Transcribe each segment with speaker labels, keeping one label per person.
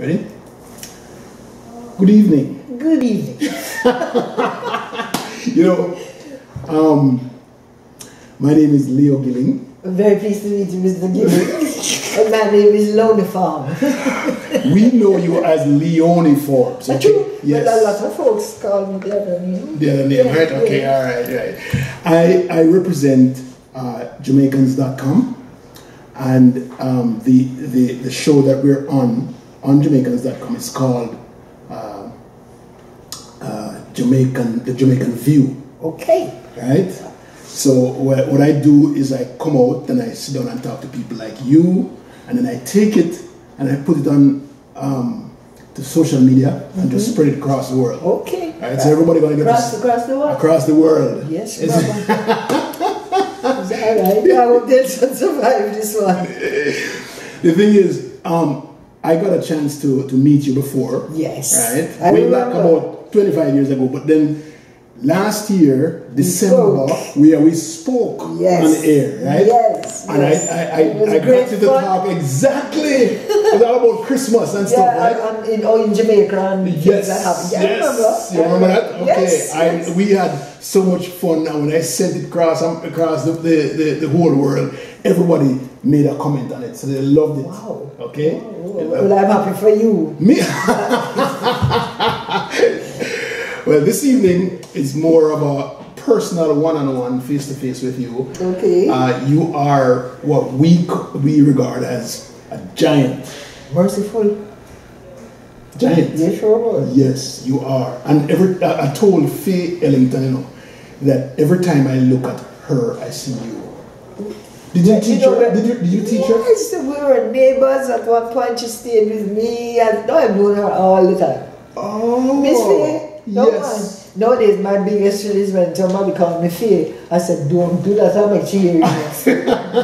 Speaker 1: Ready? Good evening.
Speaker 2: Good evening.
Speaker 1: You know, um, my name is Leo Gilling.
Speaker 2: I'm very pleased to meet you, Mr. Gilling. and my name is Lona Farm.
Speaker 1: We know you as Leonie Forbes.
Speaker 2: True.
Speaker 1: Okay?
Speaker 2: But a lot of folks call me the other name.
Speaker 1: The other name,
Speaker 2: Yeah,
Speaker 1: right? Okay,
Speaker 2: yeah.
Speaker 1: all right, right. I, I represent uh, Jamaicans.com and um, the, the, the show that we're on on Jamaicans.com is called uh, uh, Jamaican, the Jamaican View,
Speaker 2: Okay.
Speaker 1: right? So what, what I do is I come out and I sit down and talk to people like you, and then I take it and I put it on um, to social media and just spread it across the world.
Speaker 2: Okay.
Speaker 1: Right, so everybody gonna get
Speaker 2: across,
Speaker 1: this
Speaker 2: across the world.
Speaker 1: across the world.
Speaker 2: Yes, Is that all right? I hope they'll survive this one.
Speaker 1: the thing is, um, I got a chance to, to meet you before.
Speaker 2: Yes.
Speaker 1: Right?
Speaker 2: I
Speaker 1: Way back about 25 years ago. But then last year, December, we, we spoke
Speaker 2: Yes.
Speaker 1: on air, right?
Speaker 2: Yes,
Speaker 1: And
Speaker 2: yes.
Speaker 1: I, I, I, I got to the talk exactly. it was all about Christmas and stuff,
Speaker 2: Yeah,
Speaker 1: right?
Speaker 2: and, in, oh, in Jamaica and
Speaker 1: Yes,
Speaker 2: that happened. Yeah,
Speaker 1: yes.
Speaker 2: I remember.
Speaker 1: You remember that? Okay.
Speaker 2: Yes,
Speaker 1: I,
Speaker 2: yes.
Speaker 1: We had so much fun, and when I sent it across um, across the, the, the, the whole world, everybody made a comment on it, so they loved it.
Speaker 2: Wow.
Speaker 1: Okay. Loved
Speaker 2: Well, I'm happy for you.
Speaker 1: me. well, this evening is more of a personal one-on-one, face-to-face with you.
Speaker 2: Okay.
Speaker 1: Uh, you are what we we regard as a giant.
Speaker 2: Merciful.
Speaker 1: Giant.
Speaker 2: You sure was.
Speaker 1: Yes, you are. And every I, I told Fae Ellington, you know, that every time I look at her, I see you. Did you teach
Speaker 2: know
Speaker 1: her? Did you, did you teach her?
Speaker 2: Yes, we were neighbors. At one point, she stayed with me, and now I've known her all the time.
Speaker 1: Oh,
Speaker 2: Miss Fae, no
Speaker 1: yes.
Speaker 2: man. Nowadays, my biggest is when somebody calls me Fae. I said, don't do that, I'll make you.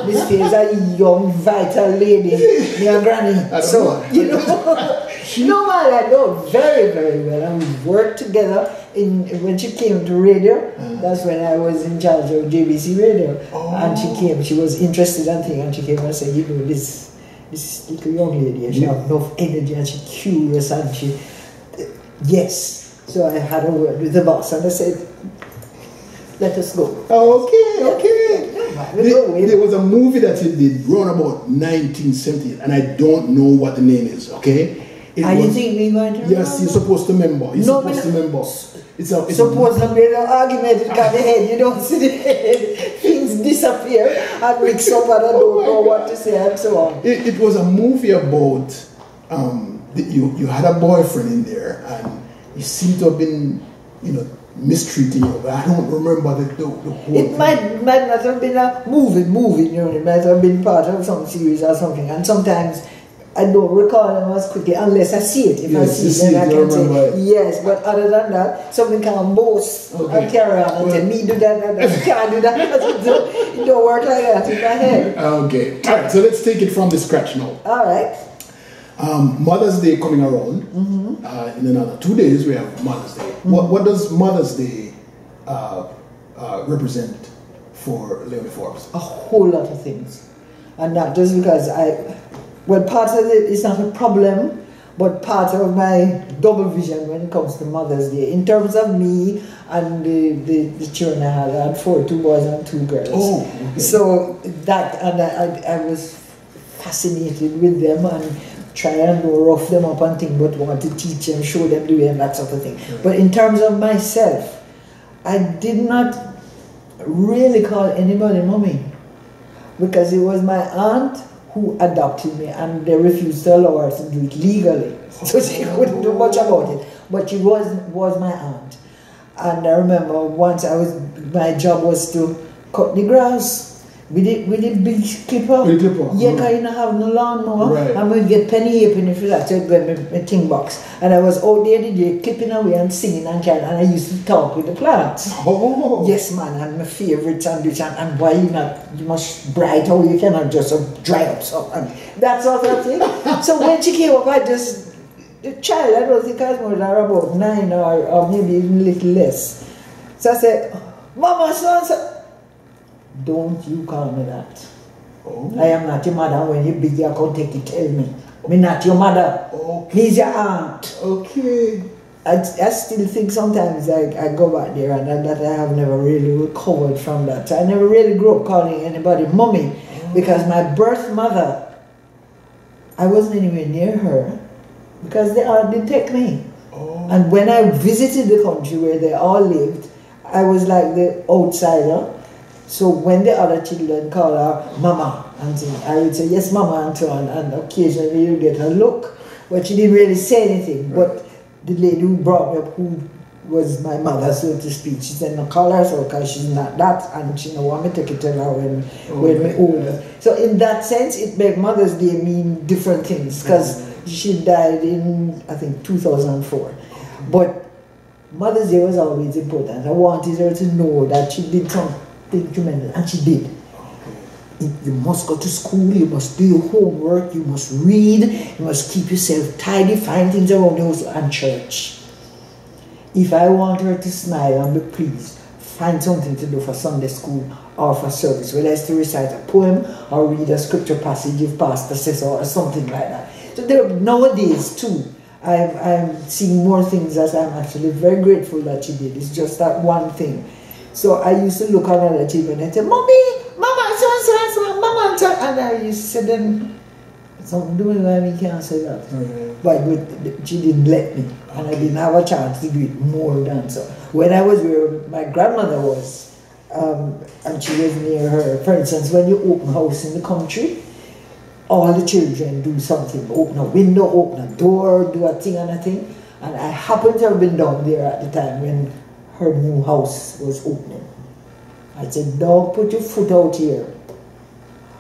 Speaker 2: Miss Fae is a young, vital lady, me and granny. So,
Speaker 1: know.
Speaker 2: you know, no man, I know very, very well. And we worked together in when she came to radio. Uh-huh. That's when I was in charge of JBC Radio. Oh. And she came, she was interested in things, and she came and said, you know, this this little young lady, she have mm. enough energy and she curious and she Yes. So I had a word with the boss and I said, let us go.
Speaker 1: Okay, okay. There, there was a movie that you did around about 1970, and I don't know what the name is. Okay. It
Speaker 2: you
Speaker 1: was-
Speaker 2: think we going to
Speaker 1: Yes, you're supposed to remember. You're
Speaker 2: No,
Speaker 1: supposed to remember. It's a. It's
Speaker 2: Suppose the middle argument in the head, you don't see the head, things disappear and mix up and I don't
Speaker 1: Oh
Speaker 2: know what to say and so on.
Speaker 1: It, it was a movie about um, you you had a boyfriend in there, and you seem to have been, you know, mistreating you. But I don't remember the, the, the whole.
Speaker 2: It
Speaker 1: thing.
Speaker 2: might, might not have been a movie, movie, you know, it might have been part of some series or something. And sometimes I don't recall them as quickly unless I see it. If I see
Speaker 1: see
Speaker 2: then
Speaker 1: it,
Speaker 2: I can say,
Speaker 1: it.
Speaker 2: yes. But other than that, something can boast
Speaker 1: Okay.
Speaker 2: and carry on and
Speaker 1: Well-
Speaker 2: say, me do that, and that. can't do that. it, don't, it don't work like that in my head.
Speaker 1: Okay. All right. So let's take it from the scratch now.
Speaker 2: All right.
Speaker 1: Um, Mother's Day coming around.
Speaker 2: Mm-hmm.
Speaker 1: Uh, in another two days, we have Mother's Day. What, what does Mother's Day uh, uh, represent for Leonie Forbes?
Speaker 2: a whole lot of things. And not just because I, well, part of it is not a problem, but part of my double vision when it comes to Mother's Day. In terms of me and the, the, the children I had, I had four, two boys and two girls.
Speaker 1: Oh, okay.
Speaker 2: So that, and I, I, I was fascinated with them and try and rough them up and things, but want to teach them, show them the way and that sort of thing. But in terms of myself, I did not really call anybody mommy because it was my aunt who adopted me and they refused to allow her to do it legally. So she oh. couldn't do much about it. But she was was my aunt. And I remember once I was my job was to cut the grass with the, with the big clipper.
Speaker 1: With the clipper,
Speaker 2: Yeah,
Speaker 1: right.
Speaker 2: because you don't have no lawnmower.
Speaker 1: Right.
Speaker 2: And we get penny halfpenny for that get my, my ting box. And I was out there the day clipping away and singing and carrying and I used to talk with the plants.
Speaker 1: Oh,
Speaker 2: Yes, man, and my favorite sandwich, and, and why you not, you must bright how you cannot just uh, dry up so, and that sort of thing. so when she came up, I just, the child, I don't think I was more than about nine or, or maybe even a little less. So I said, Mama, so and so. Don't you call me that.
Speaker 1: Oh.
Speaker 2: I am not your mother. When you big, you can take it. Tell me. Me not your mother.
Speaker 1: Okay.
Speaker 2: He's your aunt.
Speaker 1: Okay.
Speaker 2: I, I still think sometimes I, I go back there and that, that I have never really recovered from that. I never really grew up calling anybody mommy oh. because my birth mother, I wasn't anywhere near her because they all didn't take me.
Speaker 1: Oh.
Speaker 2: And when I visited the country where they all lived, I was like the outsider. So when the other children call her Mama, Antoine, I would say, Yes, Mama Antoine, and occasionally you get a look, but she didn't really say anything. But the lady who brought me up, who was my mother, so to speak, she said, No, call her so, because she's not that, and she don't want me to take it to her when, when we older. So in that sense, it made Mother's Day mean different things, because she died in, I think, 2004. But Mother's Day was always important. I wanted her to know that she did something tremendous, and she did. You must go to school, you must do your homework, you must read, you must keep yourself tidy, find things around the house, and church. If I want her to smile and be pleased, find something to do for Sunday school or for service, whether it's to recite a poem or read a scripture passage if pastor says or something like that. So there, nowadays too, I'm, I'm seeing more things that I'm actually very grateful that she did. It's just that one thing. So I used to look at other children and say, Mommy, Mama, so and so and so, Mama, so and I used to say, then something doing why we can't say that. But, but she didn't let me, and I didn't have a chance to do it more than so. When I was where my grandmother was, um, and she was near her, for instance, when you open house in the country, all the children do something, open a window, open a door, do a thing and a thing. And I happened to have been down there at the time when her new house was opening. I said, Dog, put your foot out here.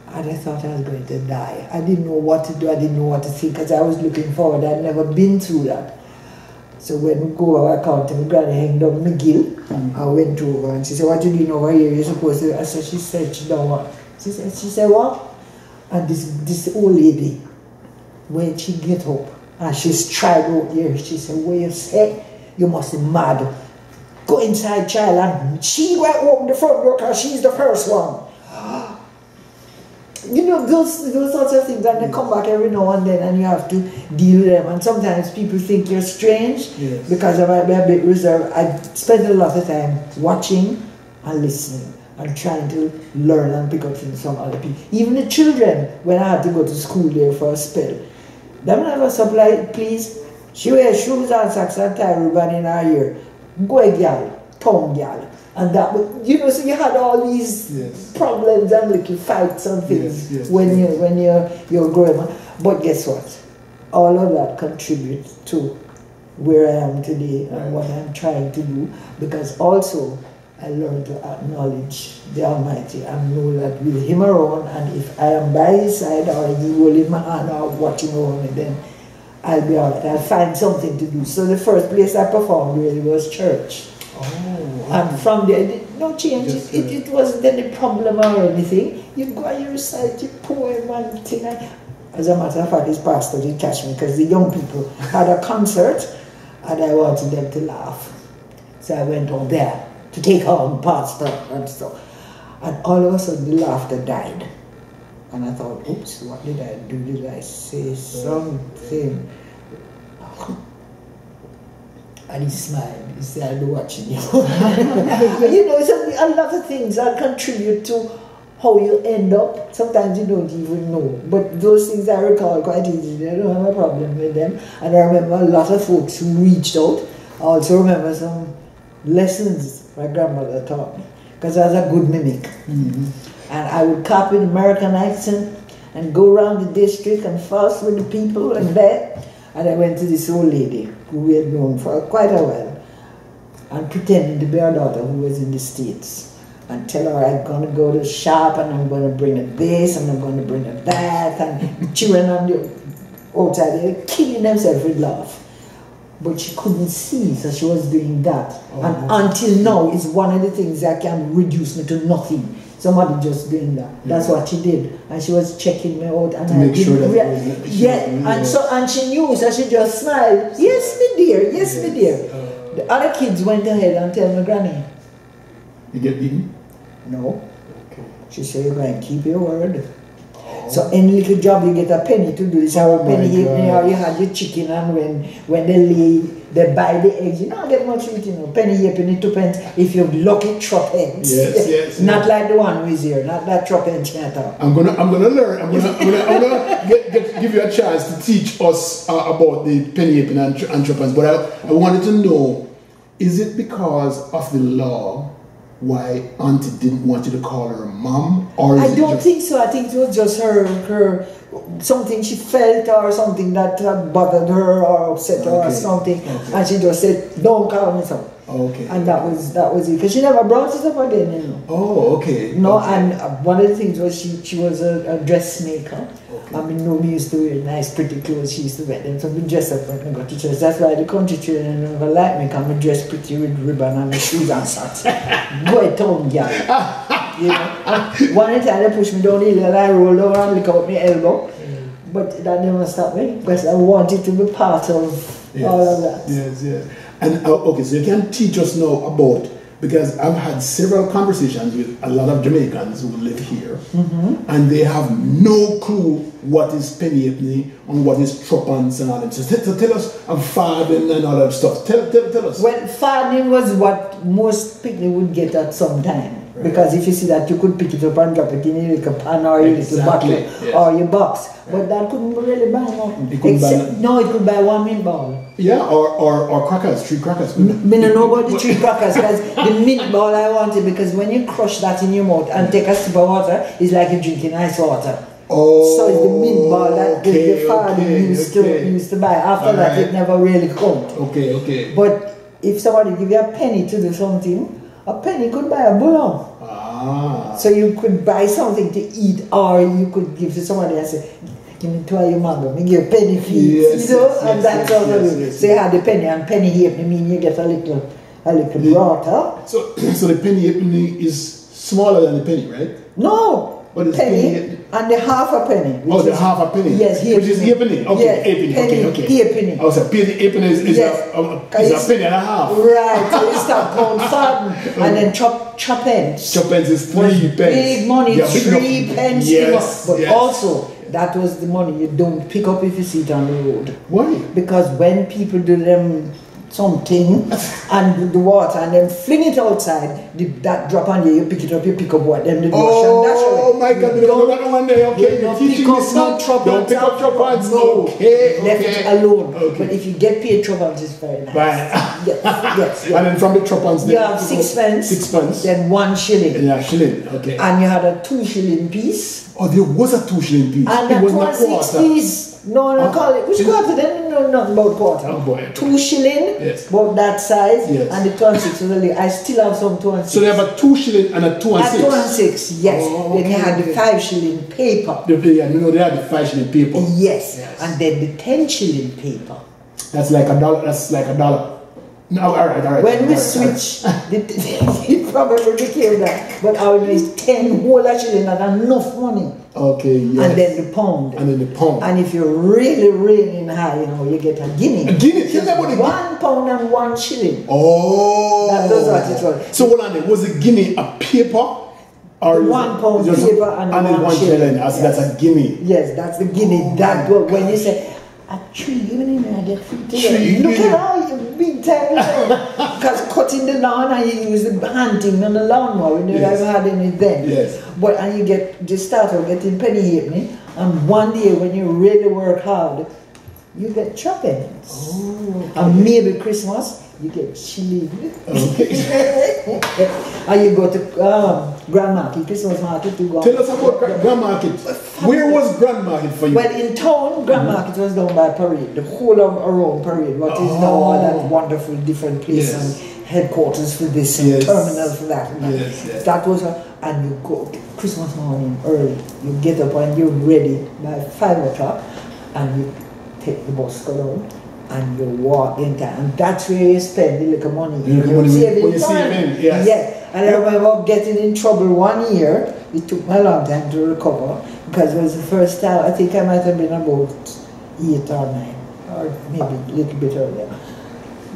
Speaker 2: And I thought I was going to die. I didn't know what to do, I didn't know what to think because I was looking forward. I'd never been through that. So when we go over account, my granny hanged up McGill. I mm. went over and she said, What are you doing over here? You're supposed to I said, she said she don't want. She said, she said, What? And this this old lady, when she get up and she's tried out there, she said, What you say? You must be mad. Go inside, child, and she go open the front door because she's the first one. You know, those those sorts of things, and they come back every now and then, and you have to deal with them. And sometimes people think you're strange
Speaker 1: Yes.
Speaker 2: because I might be a bit reserved. I spend a lot of time watching and listening and trying to learn and pick up things from other people. Even the children, when I had to go to school there for a spell, them never supply, please. She wears shoes and socks and tie ribbon in her ear. Go a gal, tongue gal. And that, you know, so you had all these
Speaker 1: Yes.
Speaker 2: problems and little fights and things
Speaker 1: Yes, yes,
Speaker 2: when you when you're you're growing up. But guess what? All of that contributes to where I am today and what I'm trying to do because also I learned to acknowledge the Almighty and know that with Him around and if I am by His side or He holding my hand or watching over me, then I'll be alright. I'll find something to do. So the first place I performed really was church.
Speaker 1: Oh.
Speaker 2: And from there, no change. It,
Speaker 1: uh,
Speaker 2: it, it wasn't any problem or anything. You go and you recite your poem and thing. As a matter of fact, his pastor did catch me because the young people had a concert and I wanted them to laugh. So I went on there to take on pastor and stuff. And all of a sudden the laughter died. And I thought, oops, what did I do? Did I say something? And he smiled. He said, I'm watching you. you know, so a lot of things that contribute to how you end up. Sometimes you don't even know. But those things I recall quite easily. I don't have a problem with them. And I remember a lot of folks who reached out. I also remember some lessons my grandmother taught me. Because I was a good mimic.
Speaker 1: Mhm.
Speaker 2: And I would copy the American accent and go around the district and fuss with the people and that. And I went to this old lady who we had known for quite a while and pretending to be her daughter who was in the States. And tell her I'm going to go to the shop and I'm going to bring her this and I'm going to bring her that. And children on the outside, they're killing themselves with laugh. But she couldn't see, so she was doing that. and
Speaker 1: Oh.
Speaker 2: until now, it's one of the things that can reduce me to nothing. Somebody just doing that. That's what she did, and she was checking me out, and
Speaker 1: To
Speaker 2: I didn't
Speaker 1: sure that
Speaker 2: rea-
Speaker 1: it she
Speaker 2: yeah, and so and she knew, so she just smiled. Yes, me dear. Yes, me dear.
Speaker 1: Uh,
Speaker 2: The other kids went ahead and tell my granny,
Speaker 1: you get beaten?
Speaker 2: no.
Speaker 1: Okay.
Speaker 2: She said, "You going keep your word." So any little job you get a penny to do this,
Speaker 1: Oh
Speaker 2: a penny here, you know, you had your chicken and when when they lay, they buy the eggs, you don't get much eating, you know, penny here, penny two pence, if you're lucky, chop eggs.
Speaker 1: Yes, yes,
Speaker 2: Not
Speaker 1: yes.
Speaker 2: like the one who's here, not that chop eggs matter.
Speaker 1: I'm gonna, I'm gonna learn. I'm gonna, I'm gonna, I'm gonna get, get, give you a chance to teach us uh, about the penny aping and, and tuppence. But I, I wanted to know: is it because of the law why Auntie didn't want you to call her mom, or
Speaker 2: I don't think so. I think it was just her, her something she felt or something that bothered her or upset her or something,
Speaker 1: okay.
Speaker 2: and she just said, "Don't call me so."
Speaker 1: Okay.
Speaker 2: And that was that was it. Because she never brought it up again, you know.
Speaker 1: Oh, okay.
Speaker 2: No,
Speaker 1: okay.
Speaker 2: and uh, one of the things was she she was a, a dressmaker.
Speaker 1: Okay.
Speaker 2: I mean, no, me used to wear nice, pretty clothes. She used to wear them. So we dress up when we go to church. That's why the country children never like me. Cause me dress pretty with ribbon and my shoes and socks. Boy, town girl. you know. One time they pushed me down the hill and I rolled over and lick out my elbow. But that never stopped me because I wanted to be part of
Speaker 1: Yes.
Speaker 2: all of that.
Speaker 1: Yes, yes. And uh, okay, so you can teach us now about because I've had several conversations with a lot of Jamaicans who live here,
Speaker 2: Mm-hmm.
Speaker 1: and they have no clue what is penny and what is tropance and all that. So, t- so tell us of farding and all that stuff. Tell, tell, tell us.
Speaker 2: Well, farthing was what most people would get at some time.
Speaker 1: Right.
Speaker 2: Because if you see that, you could pick it up and drop it in your little pan or your little bottle
Speaker 1: yes.
Speaker 2: or your box. But that couldn't really buy nothing.
Speaker 1: It couldn't buy nothing.
Speaker 2: no, it could buy one mint ball.
Speaker 1: Yeah, or, or, or crackers, three crackers.
Speaker 2: Me no know about the three crackers because the mint ball I wanted because when you crush that in your mouth and take a sip of water, it's like you're drinking ice water.
Speaker 1: Oh,
Speaker 2: so it's the mint ball that the-
Speaker 1: okay,
Speaker 2: the father
Speaker 1: okay,
Speaker 2: used
Speaker 1: okay.
Speaker 2: to used to buy. After that,
Speaker 1: Alright.
Speaker 2: it never really counted.
Speaker 1: Okay, okay.
Speaker 2: But if somebody give you a penny to do something, a penny could buy a bullion.
Speaker 1: ah.
Speaker 2: So you could buy something to eat, or you could give to somebody and say, "Give me two of your mango, me give a penny you."
Speaker 1: Yes,
Speaker 2: you know,
Speaker 1: yes,
Speaker 2: and that's
Speaker 1: yes,
Speaker 2: all
Speaker 1: yes,
Speaker 2: it is.
Speaker 1: yes,
Speaker 2: So you
Speaker 1: yes.
Speaker 2: had the penny, and penny here, I mean, you get a little, a little
Speaker 1: Yeah.
Speaker 2: broader.
Speaker 1: So, so the penny apney is smaller than the penny, right?
Speaker 2: No,
Speaker 1: What is
Speaker 2: penny,
Speaker 1: penny?
Speaker 2: and the half a penny.
Speaker 1: Oh, the
Speaker 2: is-
Speaker 1: half a penny.
Speaker 2: Yes,
Speaker 1: Which is halfpenny. Okay,
Speaker 2: yes,
Speaker 1: halfpenny.
Speaker 2: penny,
Speaker 1: Okay, okay.
Speaker 2: halfpenny.
Speaker 1: Oh, so penny, halfpenny is, is,
Speaker 2: Yes.
Speaker 1: a, a, is a penny and a half.
Speaker 2: Right, so you start going farting, and then chop, chop pence.
Speaker 1: Chop pence is three pence.
Speaker 2: Big money,
Speaker 1: Yeah,
Speaker 2: three pence.
Speaker 1: Yes,
Speaker 2: you know. But
Speaker 1: yes.
Speaker 2: also, that was the money you don't pick up if you see it on the road.
Speaker 1: Why?
Speaker 2: Because when people do them something and the water and then fling it outside, the, that drop on you, you pick it up, you pick up what? Then the wash and dash.
Speaker 1: Oh my God!
Speaker 2: You
Speaker 1: don't
Speaker 2: don't-
Speaker 1: one day. Okay,
Speaker 2: you
Speaker 1: you're
Speaker 2: don't
Speaker 1: teaching
Speaker 2: pick up no trouble.
Speaker 1: Don't pick up pence.
Speaker 2: No.
Speaker 1: Okay,
Speaker 2: Left
Speaker 1: okay.
Speaker 2: it alone.
Speaker 1: Okay.
Speaker 2: But if you get paid trouble, it's very nice.
Speaker 1: Right.
Speaker 2: Yes, yes. yes.
Speaker 1: And then from the pence,
Speaker 2: You have sixpence,
Speaker 1: Sixpence.
Speaker 2: then one shilling.
Speaker 1: Yeah, shilling. Okay.
Speaker 2: And you had a two shilling piece.
Speaker 1: Oh, there was a two shilling piece.
Speaker 2: And
Speaker 1: it was
Speaker 2: two
Speaker 1: not quarter.
Speaker 2: No, no,
Speaker 1: Oh.
Speaker 2: call it. Which quarter? They didn't about quarter.
Speaker 1: Oh, boy.
Speaker 2: Two shilling,
Speaker 1: Yes.
Speaker 2: about that size,
Speaker 1: Yes.
Speaker 2: and the two and six a little. I still have some two and six.
Speaker 1: So they have a two shilling and a two and
Speaker 2: At
Speaker 1: six.
Speaker 2: two and six, yes.
Speaker 1: Oh,
Speaker 2: then you
Speaker 1: okay,
Speaker 2: had the five shilling paper.
Speaker 1: They, yeah, you know, they had the five shilling paper.
Speaker 2: Yes.
Speaker 1: Yes.
Speaker 2: And then the ten shilling paper.
Speaker 1: That's like a dollar. That's like a dollar. No, all right, all right.
Speaker 2: When we
Speaker 1: all right, all right.
Speaker 2: switch, the, probably that. But I will was ten whole shilling and enough money.
Speaker 1: Okay, yes.
Speaker 2: And then the pound.
Speaker 1: And then the pound.
Speaker 2: And if you're really reeling high, you know, you get a guinea.
Speaker 1: A guinea? Tell me about the
Speaker 2: One pound and one shilling.
Speaker 1: Oh.
Speaker 2: That what it was.
Speaker 1: So hold on, there. was a guinea a paper? Or
Speaker 2: one pound paper and the one
Speaker 1: one
Speaker 2: shilling.
Speaker 1: shilling. That's, that's a guinea.
Speaker 2: Yes, that's the guinea.
Speaker 1: Oh
Speaker 2: that when you say, a tree, even in there, I get free to
Speaker 1: Tree,
Speaker 2: Look at how you big time. Because cutting the lawn and you use the hunting on the lawnmower, you never
Speaker 1: Yes.
Speaker 2: ever had any then.
Speaker 1: Yes.
Speaker 2: But and you get just start out getting penny halfpenny, and one day when you really work hard, you get choppings.
Speaker 1: Oh.
Speaker 2: And maybe Christmas, you get chili.
Speaker 1: Okay.
Speaker 2: and you go to um, Grand Market, Christmas market to go.
Speaker 1: Tell us about Gra- Grand Market. Where was Grand Market for you?
Speaker 2: Well, in town, Grand Market was down by Parade, the whole of around Parade, what is now
Speaker 1: Oh.
Speaker 2: that wonderful different place
Speaker 1: Yes.
Speaker 2: and headquarters for this and
Speaker 1: Yes.
Speaker 2: terminal for that. and that.
Speaker 1: Yes, yes.
Speaker 2: That was, a, and you go Christmas morning early, you get up and you're ready by five o'clock, and you take the bus go down. And you walk in town, and that's where you spend the little money.
Speaker 1: The little money when-
Speaker 2: saving
Speaker 1: when you
Speaker 2: time.
Speaker 1: save in, yes.
Speaker 2: Yeah, and I remember getting in trouble one year. It took me a long time to recover because it was the first time. I think I might have been about eight or nine, or maybe a little bit earlier.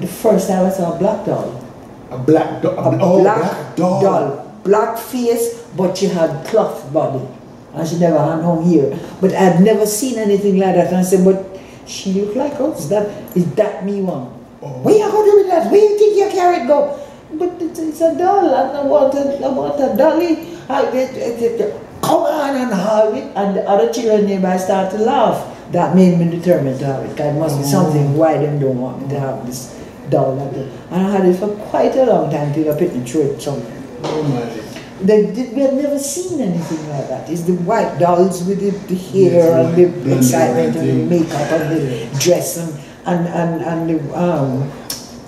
Speaker 2: The first time I saw a black doll.
Speaker 1: a black doll.
Speaker 2: A
Speaker 1: oh,
Speaker 2: black,
Speaker 1: black doll.
Speaker 2: doll. Black face, but she had cloth body. and she never had no hair. But I'd never seen anything like that. And I said, but she look like us. That is that me one?
Speaker 1: Oh.
Speaker 2: Where you going to do with that? Where you think your carrot go? But it's, it's a doll, and I want a, I want a dolly. I, it, it, it, come on and have it. And the other children nearby start to laugh. That made me determined to have it. It must be something oh. why them don't want me to have this doll. And I had it for quite a long time till I put it through it somewhere.
Speaker 1: Oh my.
Speaker 2: They did, we had never seen anything like that. It's the white dolls with the, the hair
Speaker 1: Yes,
Speaker 2: and the excitement and the makeup and the dress and and and, and the um,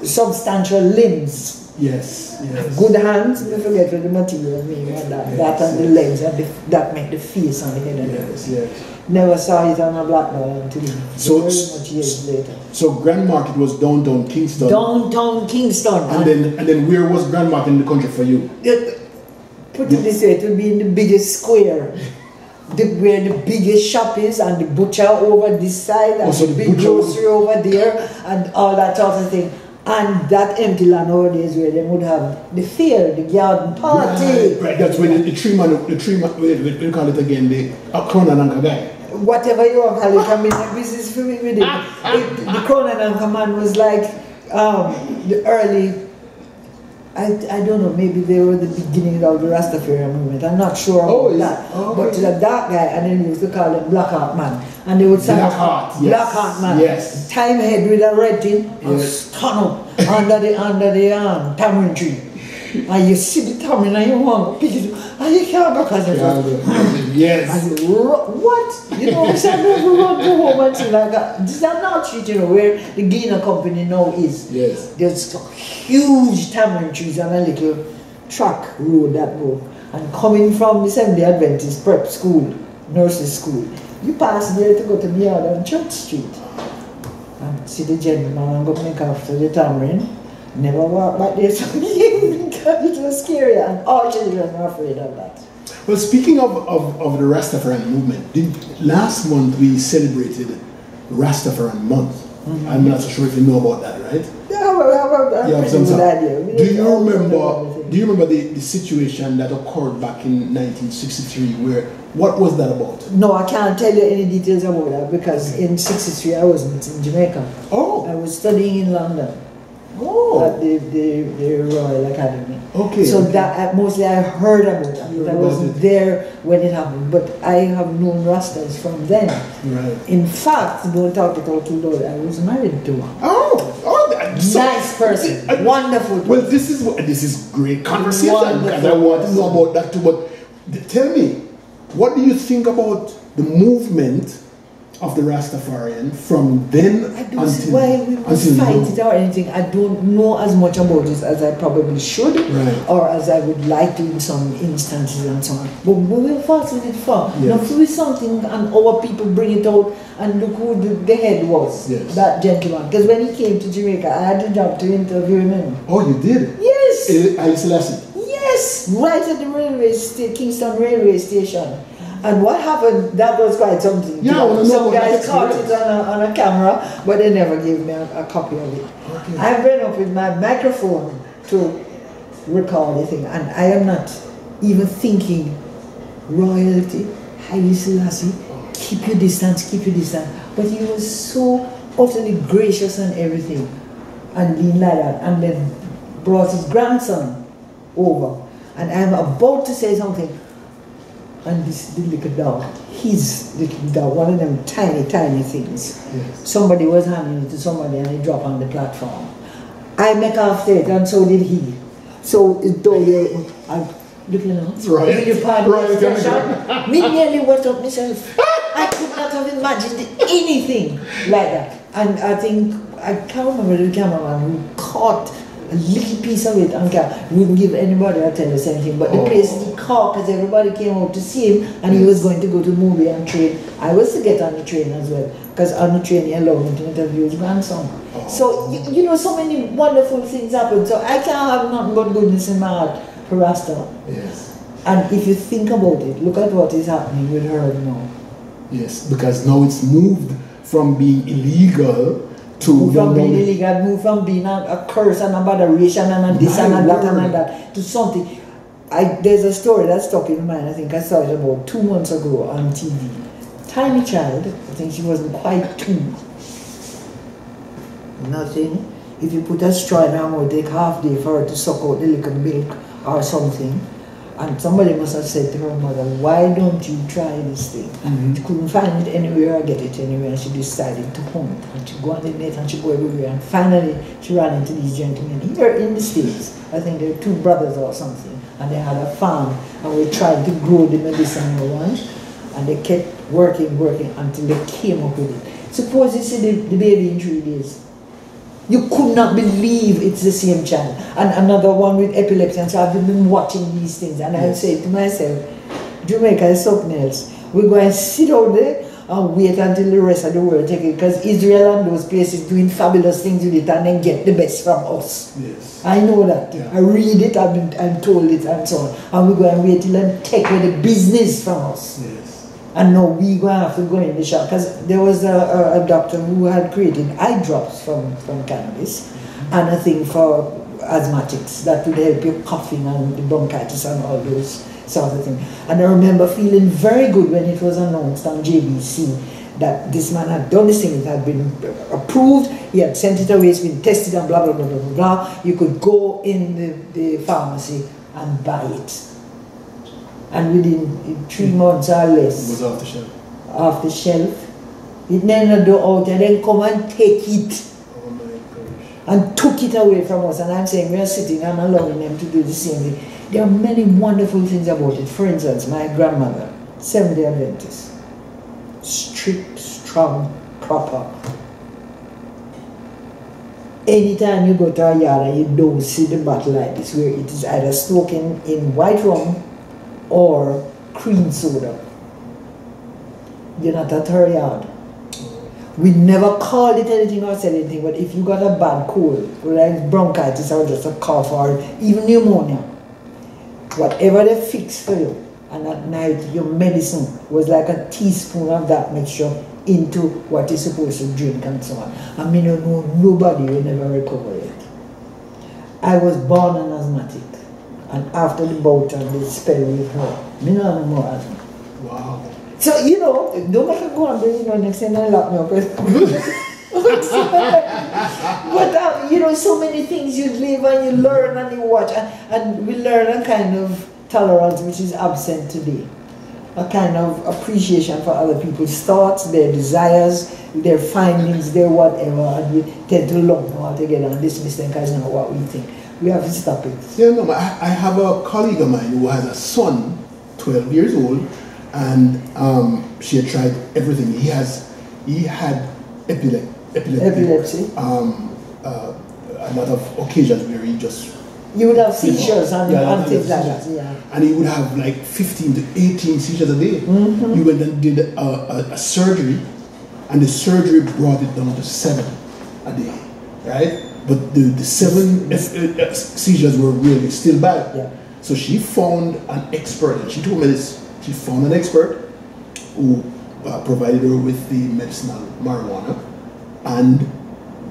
Speaker 2: substantial limbs.
Speaker 1: Yes, yes.
Speaker 2: Good hands, we forget what the material mean and that, that and the legs and the, that make the face and the head and
Speaker 1: Yes, yes.
Speaker 2: Never saw it on a black doll until
Speaker 1: So-
Speaker 2: very much years later.
Speaker 1: So Grand Market was downtown Kingston.
Speaker 2: Downtown Kingston.
Speaker 1: and then and then where was Grand Market in the country for you?
Speaker 2: Yeah, Put it this way, it would be in the biggest square. The, where the biggest shop is and the butcher over this side and
Speaker 1: Oh, so
Speaker 2: the big grocery over there and all that sort of thing. And that empty land over there is where they would have the fair, the garden party.
Speaker 1: Right, right. That's when the, the tree man, the tree man, wait, wait, we call it again, the uh, and Anchor guy.
Speaker 2: Whatever you want to call it, I mean, the business for me with it. it the Cronin and Command was like um, the early I, I don't know, maybe they were the beginning of the Rastafarian movement. I'm not sure
Speaker 1: Oh,
Speaker 2: about
Speaker 1: is-
Speaker 2: that.
Speaker 1: oh,
Speaker 2: But
Speaker 1: okay.
Speaker 2: the dark guy, and then we used to call him Blackheart Man. And they would say,
Speaker 1: Blackheart, yes.
Speaker 2: Blackheart Man.
Speaker 1: Yes.
Speaker 2: Time head with a red thing and
Speaker 1: Yes.
Speaker 2: up under the under the um, tamarind tree. And you see the tamarind and you want to pick it up, and you can't go
Speaker 1: Yes.
Speaker 2: and what? You know, so I never run home and thing like that. This is not know, where the Gina company now is.
Speaker 1: Yes.
Speaker 2: There's huge tamarind trees and a little track road that go. And coming from the Seventh-day Adventist prep school, nurses school, you pass there to go to the yard on Church Street. And see the gentleman and go make after the tamarind. Never walk back there so it was scary and all children were afraid of that.
Speaker 1: Well, speaking of, of, of the Rastafarian movement, did, last month we celebrated Rastafarian Month. Mm-hmm. I'm not so sure if you know about that, right?
Speaker 2: Yeah, I have a, I have a
Speaker 1: You have some
Speaker 2: good idea. We
Speaker 1: Do you remember? Do you remember the, the situation that occurred back in 1963? Where what was that about?
Speaker 2: No, I can't tell you any details about that because mm. in '63 I wasn't in Jamaica.
Speaker 1: Oh, I
Speaker 2: was studying in London at
Speaker 1: oh,
Speaker 2: the, the, the Royal Academy.
Speaker 1: okay.
Speaker 2: So
Speaker 1: okay.
Speaker 2: that uh, mostly I heard about it.
Speaker 1: Heard
Speaker 2: I wasn't there when it happened, but I have known Rastas from then.
Speaker 1: right.
Speaker 2: In fact, don't talk it out too loud. I was married to one.
Speaker 1: Oh, oh, so-
Speaker 2: nice person,
Speaker 1: I-
Speaker 2: wonderful.
Speaker 1: Well, this is this is great conversation
Speaker 2: Wonderful.
Speaker 1: because I want to know about that too. But tell me, what do you think about the movement of the Rastafarian from then
Speaker 2: I don't see
Speaker 1: until
Speaker 2: why we
Speaker 1: until
Speaker 2: fight
Speaker 1: now?
Speaker 2: it or anything. I don't know as much about it as I probably should
Speaker 1: Right.
Speaker 2: or as I would like to in some instances and so on. But we will fight it for. Now,
Speaker 1: Yes.
Speaker 2: if we something and our people bring it out and look who the, the head was,
Speaker 1: Yes.
Speaker 2: that gentleman. Because when he came to Jamaica, I had the job to interview him.
Speaker 1: Oh, you did.
Speaker 2: Yes!
Speaker 1: Eh, Haile Selassie.
Speaker 2: Yes, right at the railway sta- Kingston railway station. And what happened, that was quite something.
Speaker 1: Yeah, wanna
Speaker 2: Some guys caught it on a, on a camera, but they never gave me a, a copy of it.
Speaker 1: Okay.
Speaker 2: I went up with my microphone to record the thing, and I am not even thinking royalty, Haile Selassie, keep your distance, keep your distance. But he was so utterly gracious and everything, and lean like that, and then brought his grandson over, and I'm about to say something, and this the little dog, his little dog, one of them tiny, tiny things.
Speaker 1: Yes.
Speaker 2: Somebody was handing it to somebody and it dropped on the platform. I make after it and so did he. So it though you I look you know.
Speaker 1: Right.
Speaker 2: You pardon
Speaker 1: Right,
Speaker 2: expression? Me nearly went up myself. I could not have imagined anything like that. And I think I can't remember the cameraman who caught a little piece of it and ca- wouldn't give anybody a tell us anything. But the
Speaker 1: Oh.
Speaker 2: place he caught because everybody came out to see him and he was going to go to movie and train. I was to get on the train as well because on the train he allowed me to interview his grandson.
Speaker 1: Oh.
Speaker 2: So you, you know so many wonderful things happen. So I can't have nothing but goodness in my heart for Rasta.
Speaker 1: Yes.
Speaker 2: And if you think about it, look at what is happening with her now.
Speaker 1: Yes. Because now it's moved from being illegal to
Speaker 2: Move from being illegal, move from being a, a curse and a botheration and a this and a that and a that to something. I, there's a story that stuck in my mind. I think I saw it about two months ago on TV. Tiny child, I think she wasn't quite two. Nothing. If you put a straw in her mouth, take half day for her to suck out the liquid milk or something. And somebody must have said to her mother, why don't you try this thing?
Speaker 1: Mhm.
Speaker 2: She couldn't find it anywhere or get it anywhere, and she decided to hunt. And she go on the net and she go everywhere. And finally, she ran into these gentlemen here in the States. I think they're two brothers or something. And they had a farm, and we tried to grow the medicinal one. And they kept working, working until they came up with it. Suppose you see the, the baby in three days. You could not believe it's the same child. And another one with epilepsy. And so I've been watching these things. And I
Speaker 1: Yes.
Speaker 2: say to myself, Jamaica is something else. We're going to sit out there and wait until the rest of the world take it. Because Israel and those places doing fabulous things with it and then get the best from us.
Speaker 1: Yes.
Speaker 2: I know that.
Speaker 1: Yeah.
Speaker 2: I read it, I've been I'm told it and so on. And we're going to wait till them take away the business from us.
Speaker 1: Yes.
Speaker 2: And now we going to have to go in the shop because there was a, a, a doctor who had created eye drops from, from cannabis mm-hmm. and a thing for asthmatics that would help you coughing and the bronchitis and all those sort of things. And I remember feeling very good when it was announced on JBC that this man had done this thing, it had been approved, he had sent it away, it's been tested and blah blah blah blah blah blah. You could go in the, the pharmacy and buy it. And within three months or
Speaker 1: It
Speaker 2: less,
Speaker 1: was off the shelf.
Speaker 2: off the shelf. It never do out and then come and take it
Speaker 1: Oh my gosh.
Speaker 2: and took it away from us. And I'm saying we are sitting and allowing them to do the same thing. There are many wonderful things about it. For instance, my grandmother, Seventh day Adventist, strict, strong, proper. Anytime you go to a yard and you don't see the bottle like this, where it is either smoking in white rum or cream soda, you're not at her yard. We never called it anything or said anything, but if you got a bad cold, it's bronchitis or just a cough or even pneumonia, whatever they fix for you, and at night your medicine was like a teaspoon of that mixture into what you're supposed to drink and so on. I mean, you know, nobody will never recover it. I was born an asthmatic, and after the bout of the spell with her, me no have more asthma.
Speaker 1: Wow.
Speaker 2: So, you know, don't make it go on, you know, next thing I lock me up. but, uh, you know, so many things you live and you learn and you watch, and, and we learn a kind of tolerance which is absent today. A kind of appreciation for other people's thoughts, their desires, their findings, their whatever, and we tend to lump them all together and dismiss them because not what we think. We have to stop it.
Speaker 1: Yeah, no, I, I have a colleague of mine who has a son, 12 years old, and um, she had tried everything. He has, he had epilep- epilepsy.
Speaker 2: Epilepsy.
Speaker 1: Um, uh, a lot of occasions where he just
Speaker 2: You would have seizures and,
Speaker 1: Yeah,
Speaker 2: and things like
Speaker 1: seizures.
Speaker 2: that, yeah.
Speaker 1: and he would have like 15 to 18 seizures a day.
Speaker 2: Mm-hmm.
Speaker 1: He went and did a, a, a surgery, and the surgery brought it down to seven a day, right? But the, the seven uh, seizures were really still bad.
Speaker 2: Yeah.
Speaker 1: So she found an expert, and she told me this. She found an expert who uh, provided her with the medicinal marijuana, and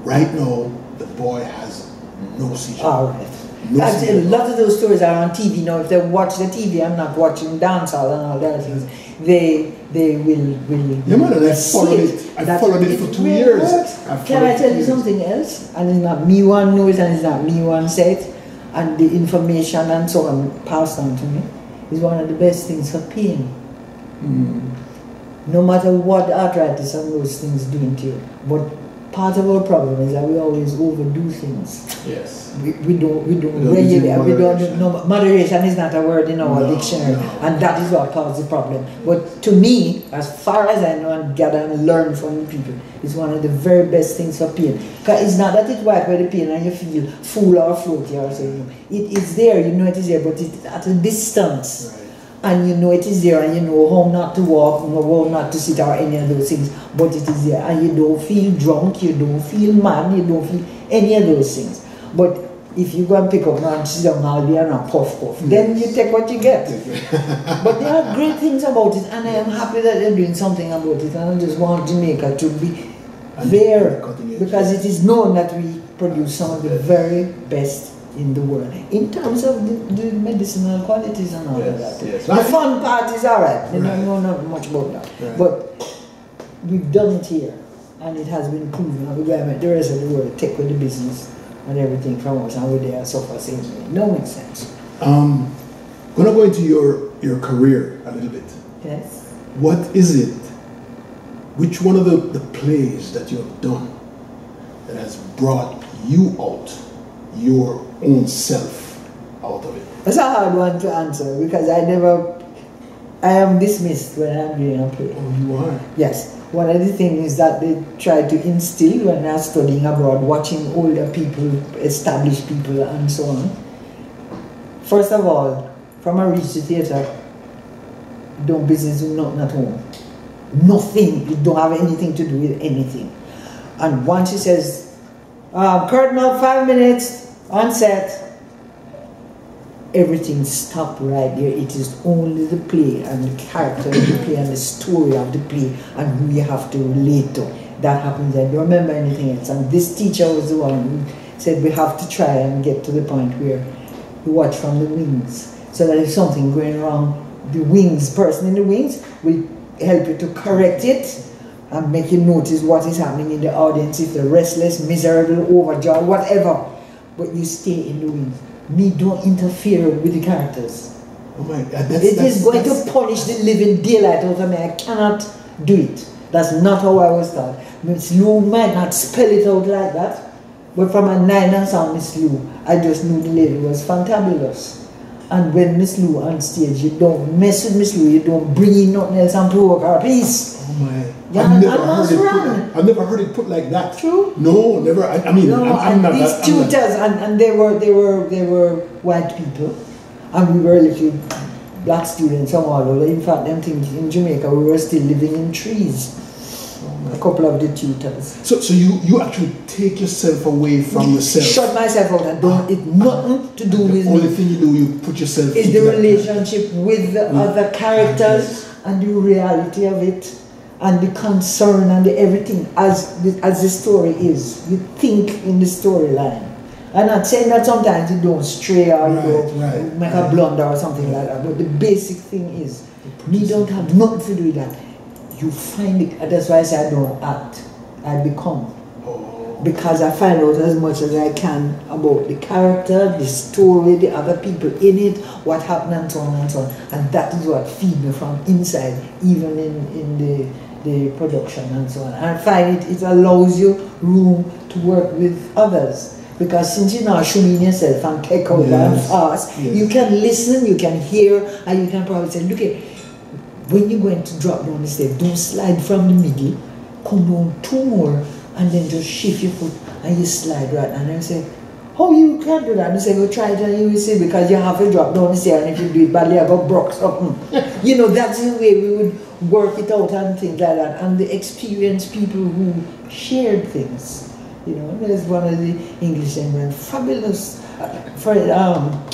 Speaker 1: right now the boy has no seizure.
Speaker 2: All right. A lot of those stories are on TV now. If they watch the TV I'm not watching dancehall and all other things, they they will will.
Speaker 1: Yeah, man, I followed it. I followed it for two years. I
Speaker 2: Can I tell you
Speaker 1: years.
Speaker 2: something else? And it's not me one knows and it's not me one said, and the information and so on passed on to me is one of the best things for pain. Hmm. No matter what arthritis and those things doing to you, but part of our problem is that we always overdo things.
Speaker 1: Yes.
Speaker 2: We, we don't we don't
Speaker 1: We don't
Speaker 2: regulate we don't
Speaker 1: moderation.
Speaker 2: no moderation is not a word in our
Speaker 1: No,
Speaker 2: dictionary
Speaker 1: no.
Speaker 2: and that is what caused the problem but to me as far as I know and gather and learn from people it's one of the very best things for pain because it's not that it wipes away the pain and you feel full or floaty or something it is there you know it is there but it's at a distance
Speaker 1: Right.
Speaker 2: And you know it is there and you know how not to walk, know how not to sit or any of those things, but it is there and you don't feel drunk, you don't feel mad, you don't feel any of those things. But if you go and pick up and sit down all day and puff puff, then you take what you get. but there are great things about it and I am happy that they're doing something about it and I just want Jamaica to be
Speaker 1: And
Speaker 2: there because it is known that we produce some of the very best in the world in terms of the, the medicinal qualities and all of that.
Speaker 1: yes.
Speaker 2: The fun part is alright, you
Speaker 1: Right.
Speaker 2: don't know not much about that.
Speaker 1: Right.
Speaker 2: But we've done it here and it has been proven and we're going to make the rest of the world take with the business and everything from us and we're there suffer same way. No makes sense.
Speaker 1: Um, gonna go into your your career a little bit.
Speaker 2: Yes.
Speaker 1: What is it? Which one of the, the plays that you have done that has brought you out, your own self, out of it?
Speaker 2: That's a hard one to answer because I never I am dismissed when I'm doing a play.
Speaker 1: Oh, you are.
Speaker 2: Yes, one of the things that they try to instill when they're studying abroad, watching older people, established people, and so on. First of all, from a reach to theatre, don't business with nothing at home. Nothing. You don't have anything to do with anything. And once he says, um, curtain up five minutes on set, everything stop right there. It is only the play and the character of the play and the story of the play and who you have to relate to. That happens. I don't remember anything else. And this teacher was the one who said we have to try and get to the point where we watch from the wings. So that if something going wrong, the wings, person in the wings, will help you to correct it and make you notice what is happening in the audience, if they're restless, miserable, overjoyed, whatever. But you stay in the wings. Me don't interfere with the characters.
Speaker 1: Oh my God, that's,
Speaker 2: It
Speaker 1: that's,
Speaker 2: is going
Speaker 1: that's-
Speaker 2: to punish the living daylight out of me. I cannot do it. That's not how I was taught. Miss Lou might not spell it out like that, but from a nine and sound Miss Lou, I just knew the lady was fantabulous. And when Miss Lou on stage, you don't mess with Miss Lou, you don't bring in nothing else and provoke her, please.
Speaker 1: Oh my!
Speaker 2: Yeah,
Speaker 1: I've never heard it. Put. I've never heard it put like that.
Speaker 2: True.
Speaker 1: No, never. I, I mean,
Speaker 2: No,
Speaker 1: I'm, I'm
Speaker 2: these tutors, and, and they were they were they were white people, and we were little black students from all over. In fact, them things in Jamaica, we were still living in trees. A couple of the tutors.
Speaker 1: So, so you you actually take yourself away from yourself.
Speaker 2: Shut myself out and don't. It nothing to do
Speaker 1: the
Speaker 2: with
Speaker 1: only
Speaker 2: me.
Speaker 1: thing you do, you put yourself. Is
Speaker 2: the relationship with the mm. other characters
Speaker 1: Yes.
Speaker 2: and the reality of it and the concern and the everything as the, as the story is. You think in the storyline. And I'm not saying that sometimes you don't stray or you
Speaker 1: Right,
Speaker 2: don't
Speaker 1: right,
Speaker 2: make
Speaker 1: right.
Speaker 2: a blunder or something like that. But the basic thing is, me don't have nothing to do with that. You find it. That's why I say I don't act. I become because I find out as much as I can about the character, the story, the other people in it, what happened, and so on and so on. And that is what feeds me from inside, even in, in the, the production and so on. And I find it, it allows you room to work with others. Because since you're not showing yourself and take over and
Speaker 1: Yes,
Speaker 2: fast,
Speaker 1: yes.
Speaker 2: you can listen, you can hear, and you can probably say, look at when you're going to drop down the stairs, don't slide from the middle, come down two more, and then just shift your foot and you slide right. And then say, Oh, you can't do that. And they say, Go try it and you will see because you have to drop down the stairs, and if you do it badly, I got broke something. you know, that's the way we would work it out and things like that. And the experienced people who shared things. You know, there's one of the English gentlemen, fabulous. Uh, for um,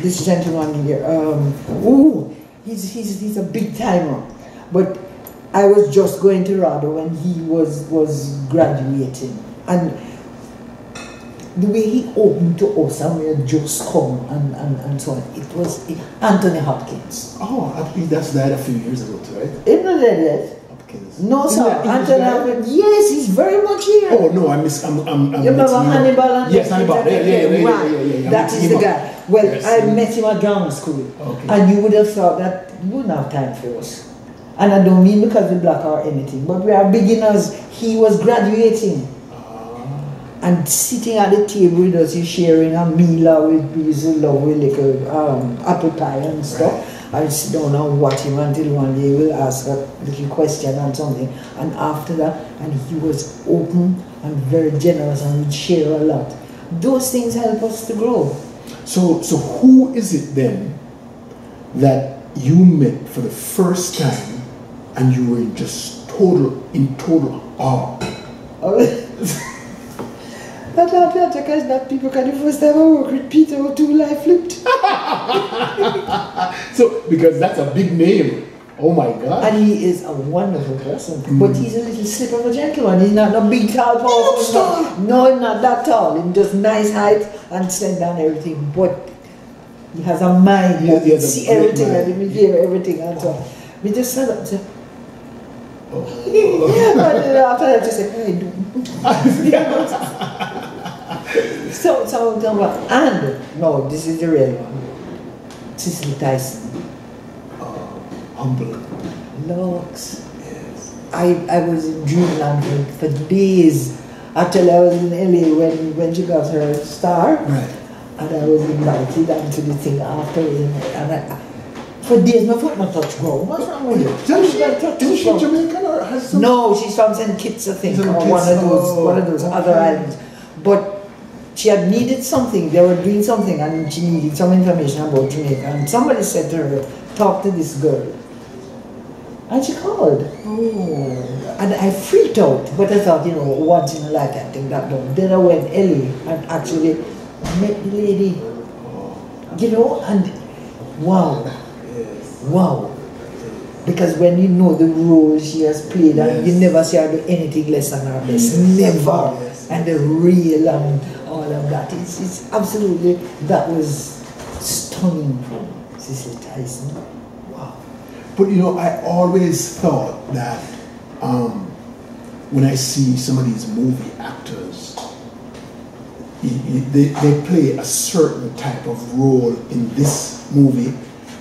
Speaker 2: this gentleman here, um, ooh, he's, he's, he's a big timer. But I was just going to RADA when he was, was graduating. And the way he opened to us and we had just come and, and, and so on, it was Anthony Hopkins.
Speaker 1: oh, I think that's died a few years ago, too, right?
Speaker 2: Isn't that it?
Speaker 1: Hopkins.
Speaker 2: No, sir. Anthony? Hopkins. Yes, he's very much here.
Speaker 1: Oh no, I miss. I'm. I'm. I'm
Speaker 2: You remember. Hannibal and
Speaker 1: Yes, Hannibal. Yeah, yeah, yeah, yeah,
Speaker 2: Right.
Speaker 1: yeah, yeah, yeah.
Speaker 2: That is the guy. Well,
Speaker 1: Yes.
Speaker 2: I met him at drama school.
Speaker 1: Okay.
Speaker 2: And you would have thought that we wouldn't have time for us. And I don't mean because we're black or anything, but we are beginners. He was graduating
Speaker 1: Ah,
Speaker 2: and sitting at the table with us, he's sharing a meal with his lovely little um, apple pie and stuff. I sit down and watch him until one day we'll ask a little question and something. And after that, and he was open and very generous and would share a lot. Those things help us to grow.
Speaker 1: So, so who is it then that you met for the first time, and you were just total, in total awe?
Speaker 2: That that because that people can the first time I work with Peter O'Toole life flipped.
Speaker 1: So, because that's a big name. Oh my God.
Speaker 2: And he is a wonderful person. But mm. he's a little slip of a gentleman. He's not a big tall powerful.
Speaker 1: looks.
Speaker 2: No, he's not that tall. He's just nice height and slender down everything. But he has a mind.
Speaker 1: He- he
Speaker 2: He
Speaker 1: has
Speaker 2: see everything
Speaker 1: mind.
Speaker 2: and he hear everything and so. We just oh. said that. So,
Speaker 1: Oh.
Speaker 2: and then after that, just said, I do. So, so I'm talking about, and no, this is the real one. Cicely Tyson.
Speaker 1: Oh, humble.
Speaker 2: Looks.
Speaker 1: Yes.
Speaker 2: I, I was in Dreamland for, for days. Actually, I was in LA when, when she got her star,
Speaker 1: Right.
Speaker 2: and I was invited onto the thing after. And I, for days, my foot not touch ground. What's wrong with you?
Speaker 1: Isn't she,
Speaker 2: touch
Speaker 1: isn't she. Jamaican or has some?
Speaker 2: No, she's from St. Kitts, I think, or
Speaker 1: Kitts,
Speaker 2: one of those,
Speaker 1: oh,
Speaker 2: one of those oh, other
Speaker 1: okay.
Speaker 2: islands. But she had needed something. They were doing something, and she needed some information about Jamaica. And somebody said to her, "Talk to this girl." And she called.
Speaker 1: Oh.
Speaker 2: And I freaked out, but I thought, you know, once in a lifetime thing that done. Then I went LA and actually met the lady, you know, and wow, wow. Because when you know the role she has played, and you never see her do anything less than her best,
Speaker 1: Yes.
Speaker 2: never.
Speaker 1: Yes.
Speaker 2: And the real and all of that, it's, it's absolutely, that was stunning from Cicely Tyson. Wow.
Speaker 1: But you know, I always thought that um, when I see some of these movie actors, they, they play a certain type of role in this movie,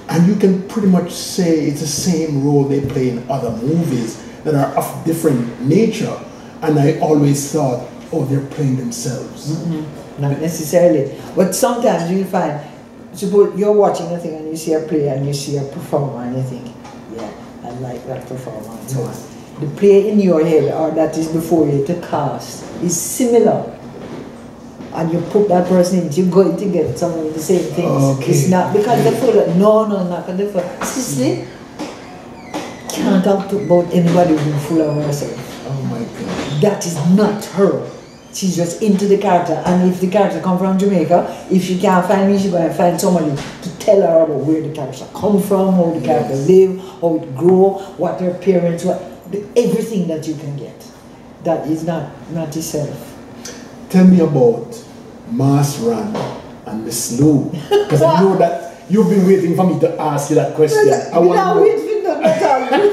Speaker 1: and you can pretty much say it's the same role they play in other movies that are of different nature. And I always thought, oh, they're playing themselves. Mm-hmm.
Speaker 2: Not necessarily. But sometimes you'll find, suppose you're watching a thing and you see a play and you see a performer and you think, yeah, I like that performer and so on. The play in your head or that is before you to cast is similar. And you put that person in, you're going to get some of the same things.
Speaker 1: Okay.
Speaker 2: It's not because they're full of, no, no, not because they're full. Cicely can't talk about anybody who's full of herself.
Speaker 1: Oh my God.
Speaker 2: That is not her. She's just into the character. And if the character come from Jamaica, if she can't find me, she's going to find somebody to tell her about where the character come from, how the character live, how it grow, what their parents were, everything that you can get. That is not, not yourself.
Speaker 1: Tell me about Mas Ran and Miss Lou. Because I know that you've been waiting for me to ask you that question. I want to know.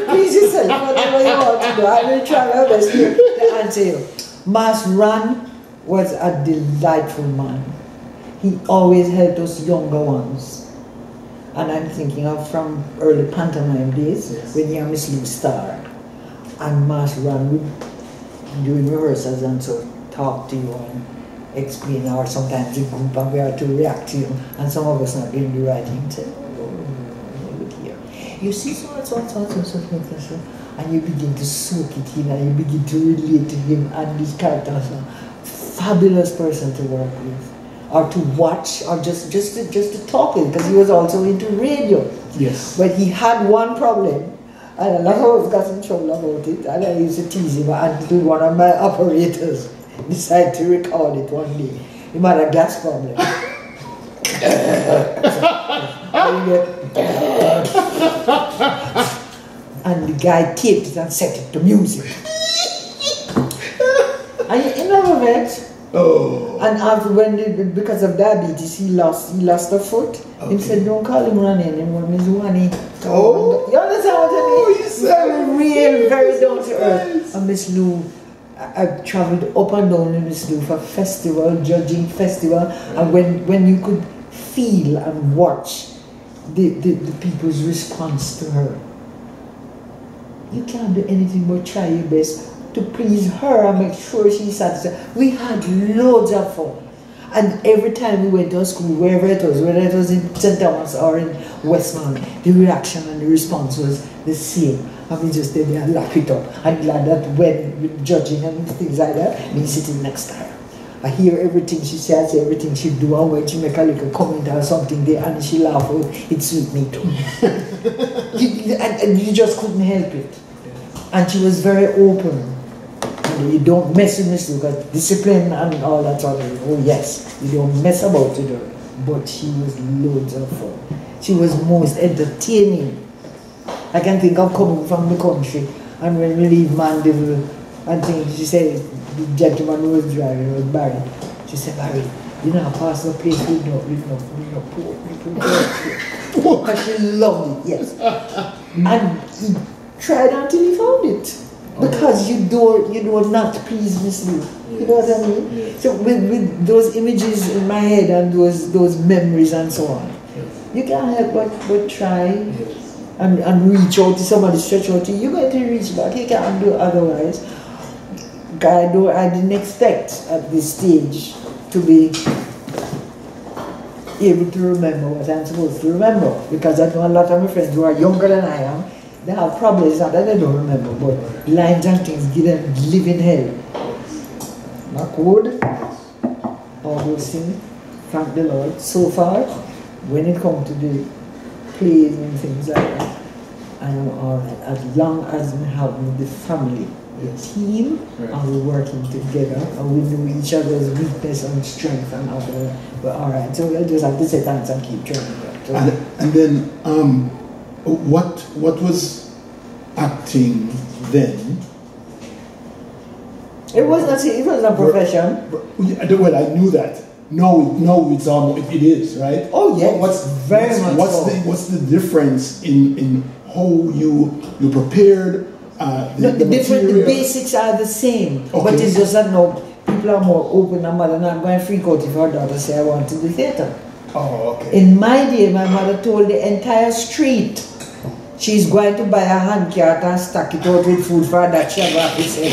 Speaker 2: Please yourself, whatever you want to do. I will try my best to to answer you. Mas Ran was a delightful man. He always helped us younger ones. And I'm thinking of from early pantomime days
Speaker 1: Yes.
Speaker 2: when you're Miss Lou Star. And Mas Ran would, during rehearsals and so, talk to you and explain, or sometimes the group and we are to react to you. And some of us not doing the right thing. Say, oh, look here. You see so and so and so and so, so, so, and you begin to soak it in and you begin to relate to him and his character is a fabulous person to work with. Or to watch or just just to, just to talk with because he was also into radio.
Speaker 1: Yes.
Speaker 2: but he had one problem and a lot of us got in trouble about it and I used to tease him until one of my operators decided to record it one day. He had a gas problem. And he get- and the guy taped it and set it to music. Are and he never met.
Speaker 1: Oh.
Speaker 2: And after when the, because of diabetes he lost he lost a foot. He said don't call him Ronnie anymore, Miss Wani.
Speaker 1: Oh.
Speaker 2: You understand what I
Speaker 1: Oh,
Speaker 2: mean?
Speaker 1: you said
Speaker 2: very real, very down to earth. And Miss Lou I, I traveled up and down with Miss Lou for festival, judging festival, and when, when you could feel and watch the, the, the people's response to her, you can't do anything but try your best to please her and make sure she's satisfied. We had loads of fun. And every time we went to school, wherever it was, whether it was in St. Thomas or in Westmoreland, the reaction and the response was the same. And we just did and lock it up. I'm glad that when judging and things like that, me sitting next to her. I hear everything she says, everything she do, and when she make a little comment or something there, and she laugh, oh, it suit me too. you, and, and you just couldn't help it. And she was very open. And you don't mess with Miss Lucas, discipline and all that sort of. Oh yes, you don't mess about with her. But she was loads of fun. She was most entertaining. I can think of coming from the country and when we leave Mandeville and things, she said, the gentleman who was driving was Barry. She said, Barry, you know, pass the place with no, with no, with no pork, with no pork. Because she loved it, yes. and he tried until he found it. Because you don't, you do not please Miss Lee. You know what I mean?
Speaker 1: Yes.
Speaker 2: So with, with those images in my head and those those memories and so on,
Speaker 1: Yes.
Speaker 2: you can't help but, but try
Speaker 1: Yes.
Speaker 2: and, and reach out to somebody, stretch out to you. You're going to reach back. You can't do otherwise. I, do, I didn't expect at this stage to be able to remember what I'm supposed to remember. Because I know a lot of my friends who are younger than I am, they have problems that they don't remember, but lines and things give them living hell. Knock wood, all those things. Thank the Lord. So far, when it comes to the plays and things like that, I am all right. As long as we have the family, a team,
Speaker 1: Right.
Speaker 2: and we're working together, and we know each other's weakness and strength and all that, we're all right. So I just have to say thanks and keep trying. So,
Speaker 1: And, and then, um, what what was acting then?
Speaker 2: it was not it was a profession.
Speaker 1: Well, I knew that. No, no, it's almost it is right.
Speaker 2: Oh, yeah.
Speaker 1: What's
Speaker 2: very
Speaker 1: what's,
Speaker 2: much
Speaker 1: what's
Speaker 2: so.
Speaker 1: the what's the difference in in how you you prepared? Uh,
Speaker 2: No, the, different, the basics are the same, but
Speaker 1: Okay.
Speaker 2: it's just that now people are more open My mother not going to freak out if her daughter say I want to do theatre.
Speaker 1: Oh, okay.
Speaker 2: In my day, my mother told the entire street she's going to buy a hand cart and stack it out with food for that she have to say,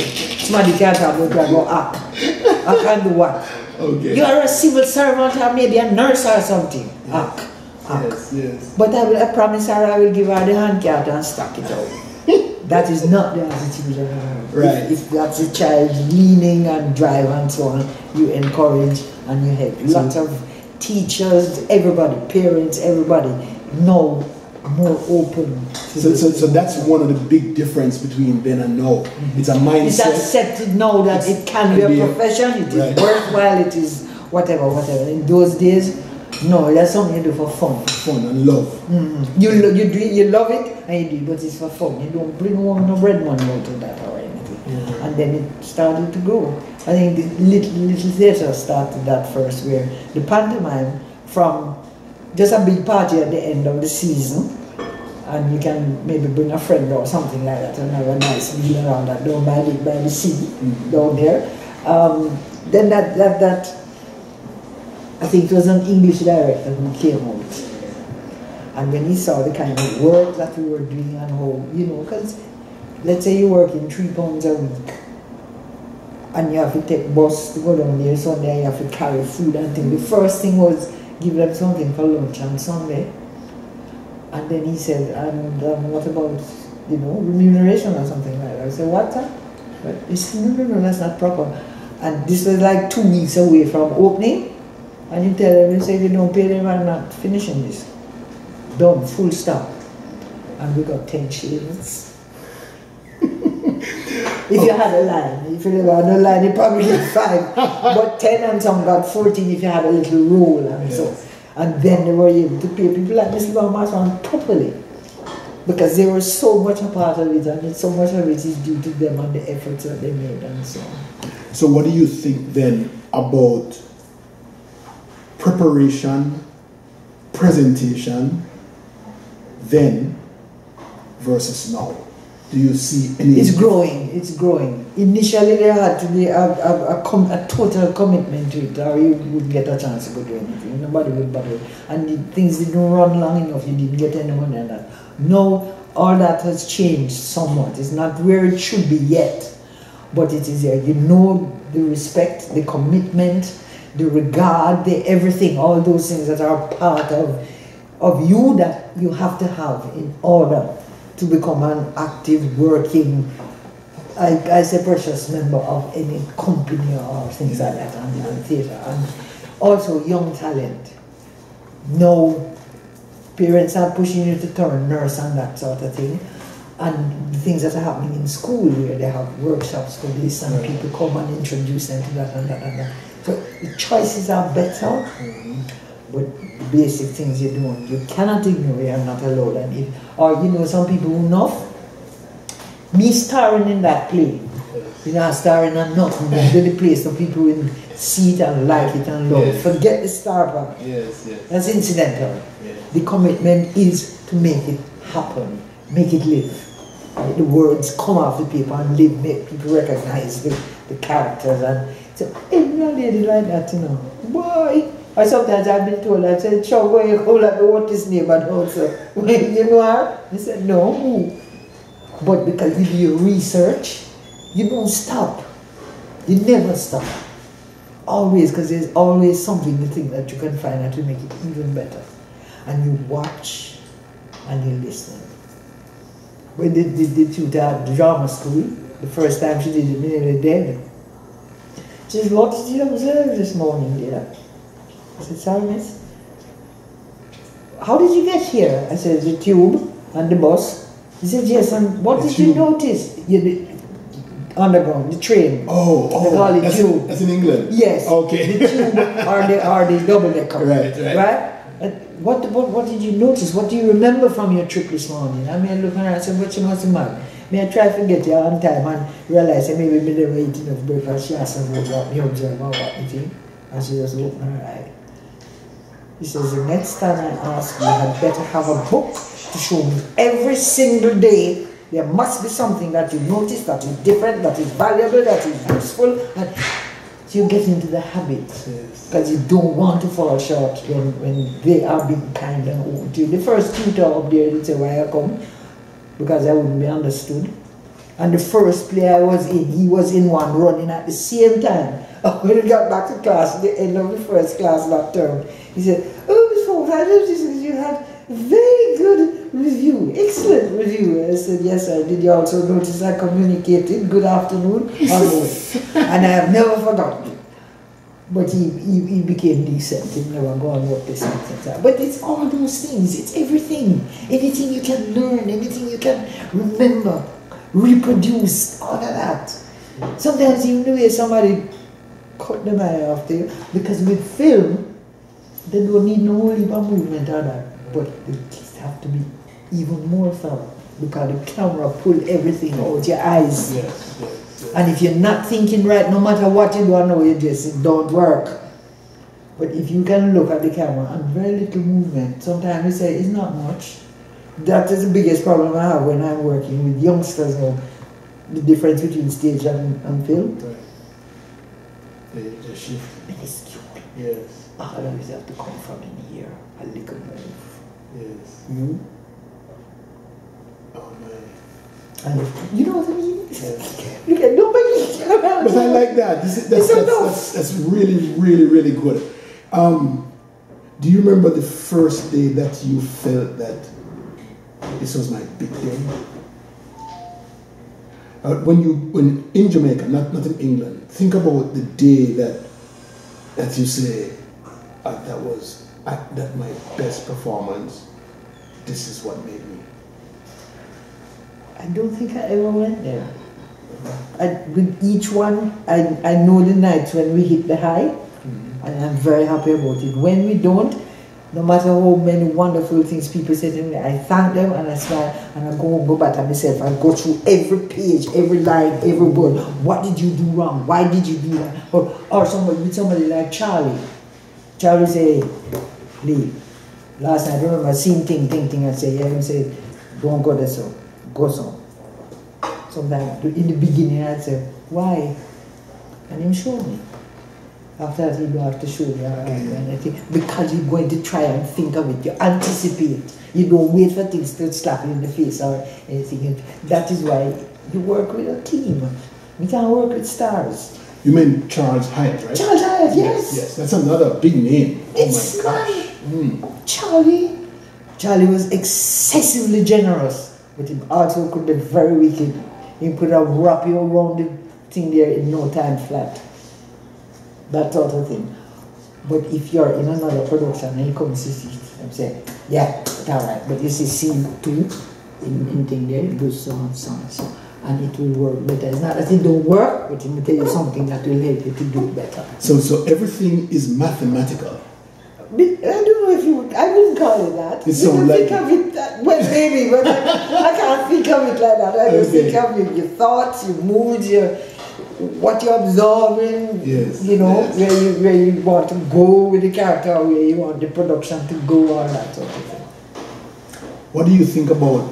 Speaker 2: somebody can't have it, I go act. I can do what?
Speaker 1: okay.
Speaker 2: You are a civil servant or maybe a nurse or something. Act. Act.
Speaker 1: yes, yes.
Speaker 2: But I will I promise her I will give her the hand cart and stack it out. That is not the attitude of her.
Speaker 1: Right.
Speaker 2: If, if that's a child leaning and drive and so on, you encourage and you help.
Speaker 1: So-
Speaker 2: Lots of teachers, everybody, parents, everybody know more open. to
Speaker 1: So, so, so that's one of the big difference between then and now. It's a mindset.
Speaker 2: It's accepted now that it can be
Speaker 1: Can be
Speaker 2: a
Speaker 1: a-
Speaker 2: profession, it is
Speaker 1: Right.
Speaker 2: worthwhile, it is whatever, whatever. In those days, no, that's something you do for fun.
Speaker 1: For fun and love.
Speaker 2: Mm. You, lo- you, do it, you love it and you do it, but it's for fun. You don't bring home no bread money out of that or anything.
Speaker 1: Mhm.
Speaker 2: And then it started to grow. I think the little, little theatre started that first, where the pantomime from just a big party at the end of the season, and you can maybe bring a friend or something like that and have a nice meal around that down by the, by the sea
Speaker 1: Mhm.
Speaker 2: down there. Um, then that, that, that, I think it was an English director who came out. And when he saw the kind of work that we were doing and how, you know, because let's say you're working three pounds a week and you have to take bus to go down there Sunday you have to carry food and things. The first thing was give them something for lunch on Sunday. And then he said, and um, what about, you know, remuneration or something like that? I said, what? But he said, no, no, no, that's not proper. And this was like two weeks away from opening. And you tell them, you say, you don't pay them, I'm not finishing this. Done, full stop. And we got 10 shillings. if you had a line, if you had a line, you probably get five. but 10 and some got 14 if you had a little roll and so. And then they were able to pay people like Mr. Baumas properly. Because they were so much a part of it and so much of it is due to them and the efforts that they made and so on.
Speaker 1: So, what do you think then about preparation, presentation, then versus now? Do you see any?
Speaker 2: It's growing, it's growing. Initially, there had to be a, a, a, com- a total commitment to it, or you wouldn't get a chance to go do anything. Nobody would bother. And things didn't run long enough, you didn't get any money and that. Now, all that has changed somewhat. It's not where it should be yet, but it is there. You know the respect, the commitment, the regard, the everything, all those things that are part of, of you that you have to have in order to become an active, working, I, I say precious member of any company or things like that and, and theatre. And also young talent. No parents are pushing you to turn nurse and that sort of thing. And the things that are happening in school where they have workshops for this and people come and introduce them to that and that and that. So the choices are better. Mm-hmm. but basic things you're doing, you cannot ignore. You're not allowed. And if, or you know, some people who know. Me starring in that play, you know, starring and nothing, to the place for people will see it and like it and love it. Forget the star part.
Speaker 3: Yes, yes.
Speaker 2: That's incidental.
Speaker 3: yes.
Speaker 2: The commitment is to make it happen, make it live. Make the words come off the paper and live, make people recognize the, the characters. And so, every lady like that, you know. Boy, I sometimes I've been told, I said, Chow, go you call like what his name and also. you know her? I said, no, who? But because you do your research, you don't stop. You never stop. Always, because there's always something you think that you can find that will make it even better. And you watch and you listen. When did the, the tutor at drama school, the first time she did it, nearly dead. She said, What did you observe this morning, dear? I said, Sorry, miss. How did you get here? I said, The tube and the bus. He said, Yes, and what
Speaker 1: The
Speaker 2: did you notice? The underground, the train.
Speaker 1: Oh, oh
Speaker 2: They call
Speaker 1: oh,
Speaker 2: it
Speaker 1: that's,
Speaker 2: tube.
Speaker 1: that's in England.
Speaker 2: Yes.
Speaker 1: Okay.
Speaker 2: The tube or the or the double decker.
Speaker 1: Right, right.
Speaker 2: Right. What, what what did you notice? What do you remember from your trip this morning? I mean, I look around and say, "What you must be mad?" May I try to get you on time and realize that maybe me never eat enough breakfast. She asked me what me observe or what you think, and she just opened her eye. He says, "The next time I ask you, had better have a book to show me every single day." There must be something that you notice that is different, that is valuable, that is useful, and so you get into the habit
Speaker 3: Yes.
Speaker 2: because you don't want to fall short when, when they are being kind and old to you. The first tutor up there did say, Why I come? Because I wouldn't be understood. And the first play I was in, he was in one running at the same time. When we got back to class, at the end of the first class that term, he said, Oh, Miss Forbes, I noticed you had very good review, excellent review. I said, Yes, I did. You also notice I communicated good afternoon and I have never forgotten it. But he, he, he became decent. He never go on work this and. But it's all those things. It's everything. Anything you can learn, anything you can remember, reproduce, all of that. Sometimes the way somebody cut them eye after you. Because with film, they don't need no whole of movement or that. But the teeth have to be even more thorough. Because the camera pull everything out your eyes.
Speaker 3: Yes, yes, yes.
Speaker 2: And if you're not thinking right, no matter what you do, I know you just it don't work. But if you can look at the camera and very little movement, sometimes you say it's not much. That is the biggest problem I have when I'm working with youngsters now. The difference between stage and, and film.
Speaker 3: Right. The, the shift.
Speaker 2: Minuscule.
Speaker 3: Yes,
Speaker 2: All of have to come from in here. A little move.
Speaker 3: yes.
Speaker 2: You?
Speaker 3: Oh man.
Speaker 2: And you know what I mean?
Speaker 3: Yes.
Speaker 2: Look at nobody.
Speaker 1: But I like that. This is, that's, that's, that's, that's really, really, really good. Um, do you remember the first day that you felt that this was my big day? Uh, when you, when in Jamaica, not, not in England, think about the day that that you say uh, that was uh, that my best performance. This is what made me.
Speaker 2: I don't think I ever went there. I, with each one, I, I know the nights when we hit the high, mm-hmm. and I'm very happy about it. When we don't, no matter how many wonderful things people say to me, I thank them and I smile and I go go back to myself and go through every page, every line, every word. What did you do wrong? Why did you do that? Or, or somebody with somebody like Charlie. Charlie say, Lee, last night I remember seeing thing, thing, thing, and say, yeah, him say, don't go there so, go so. Sometimes in the beginning I'd say, why? And him show me. After that, he don't have to show me anything because you're going to try and think of it. You anticipate. You don't wait for things to slap you in the face or anything. That is why you work with a team. We can't work with stars.
Speaker 1: You mean Charles Hyde, right?
Speaker 2: Charles Hyde, yes.
Speaker 1: Yes, that's another big name.
Speaker 2: It's
Speaker 1: oh my gosh. Mm.
Speaker 2: Charlie. Charlie was excessively generous, but he also could be very wicked. He could have wrapped you around the thing there in no time flat. That sort of thing. But if you're in another production and he comes to see it, I'm saying, yeah, it's all right. But this is scene two in, in thing there, it goes so and so and so. And it will work better. It's not that it don't work, but it will tell you something that will help you to do better.
Speaker 1: So, so everything is mathematical.
Speaker 2: I don't know if you would, I wouldn't call it that.
Speaker 1: It
Speaker 2: you don't
Speaker 1: like
Speaker 2: think of it that, well, maybe, but I, I can't think of it like that. I just
Speaker 1: Okay.
Speaker 2: think of your, your thoughts, your mood, your, what you're absorbing,
Speaker 1: Yes,
Speaker 2: you know,
Speaker 1: yes.
Speaker 2: where you where you want to go with the character, where you want the production to go, all that sort of thing.
Speaker 1: What do you think about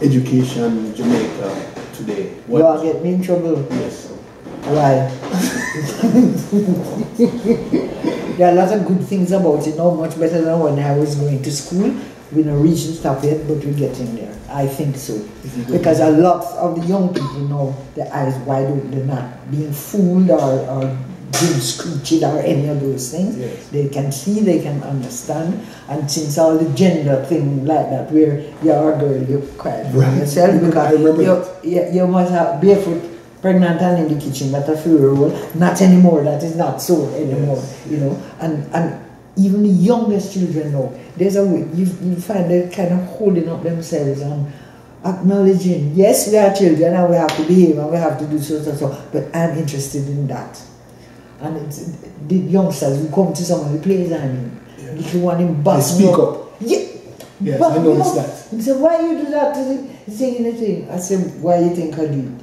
Speaker 1: education in Jamaica today?
Speaker 2: You are getting me in trouble.
Speaker 1: Yes.
Speaker 2: Why? there are a lot of good things about it now, much better than when I was going to school. We don't reach the top yet, but we're getting there. I think so. Because a lot of the young people know their eyes wide open. They're not being fooled or, or being screeched or any of those things.
Speaker 1: Yes.
Speaker 2: They can see, they can understand. And since all the gender thing like that, where you're a girl, you're quiet
Speaker 1: Right.
Speaker 2: yourself
Speaker 1: I
Speaker 2: because
Speaker 1: remember
Speaker 2: you, you, you must have barefoot, pregnant and in the kitchen, that a few rule. Not anymore, that is not so anymore,
Speaker 1: Yes.
Speaker 2: you know. And, and even the youngest children know, there's a way, you, you find they're kind of holding up themselves and acknowledging, yes, we are children and we have to behave and we have to do so, so, so, but I'm interested in that. And it's, the youngsters who come to some of the plays and
Speaker 1: Yeah.
Speaker 2: little one in
Speaker 1: They
Speaker 2: bus.
Speaker 1: speak up.
Speaker 2: Yeah.
Speaker 1: Yes,
Speaker 2: But,
Speaker 1: I
Speaker 2: you
Speaker 1: noticed
Speaker 2: know,
Speaker 1: that.
Speaker 2: He said, why you do that to the singing the thing? I said, why you think I did?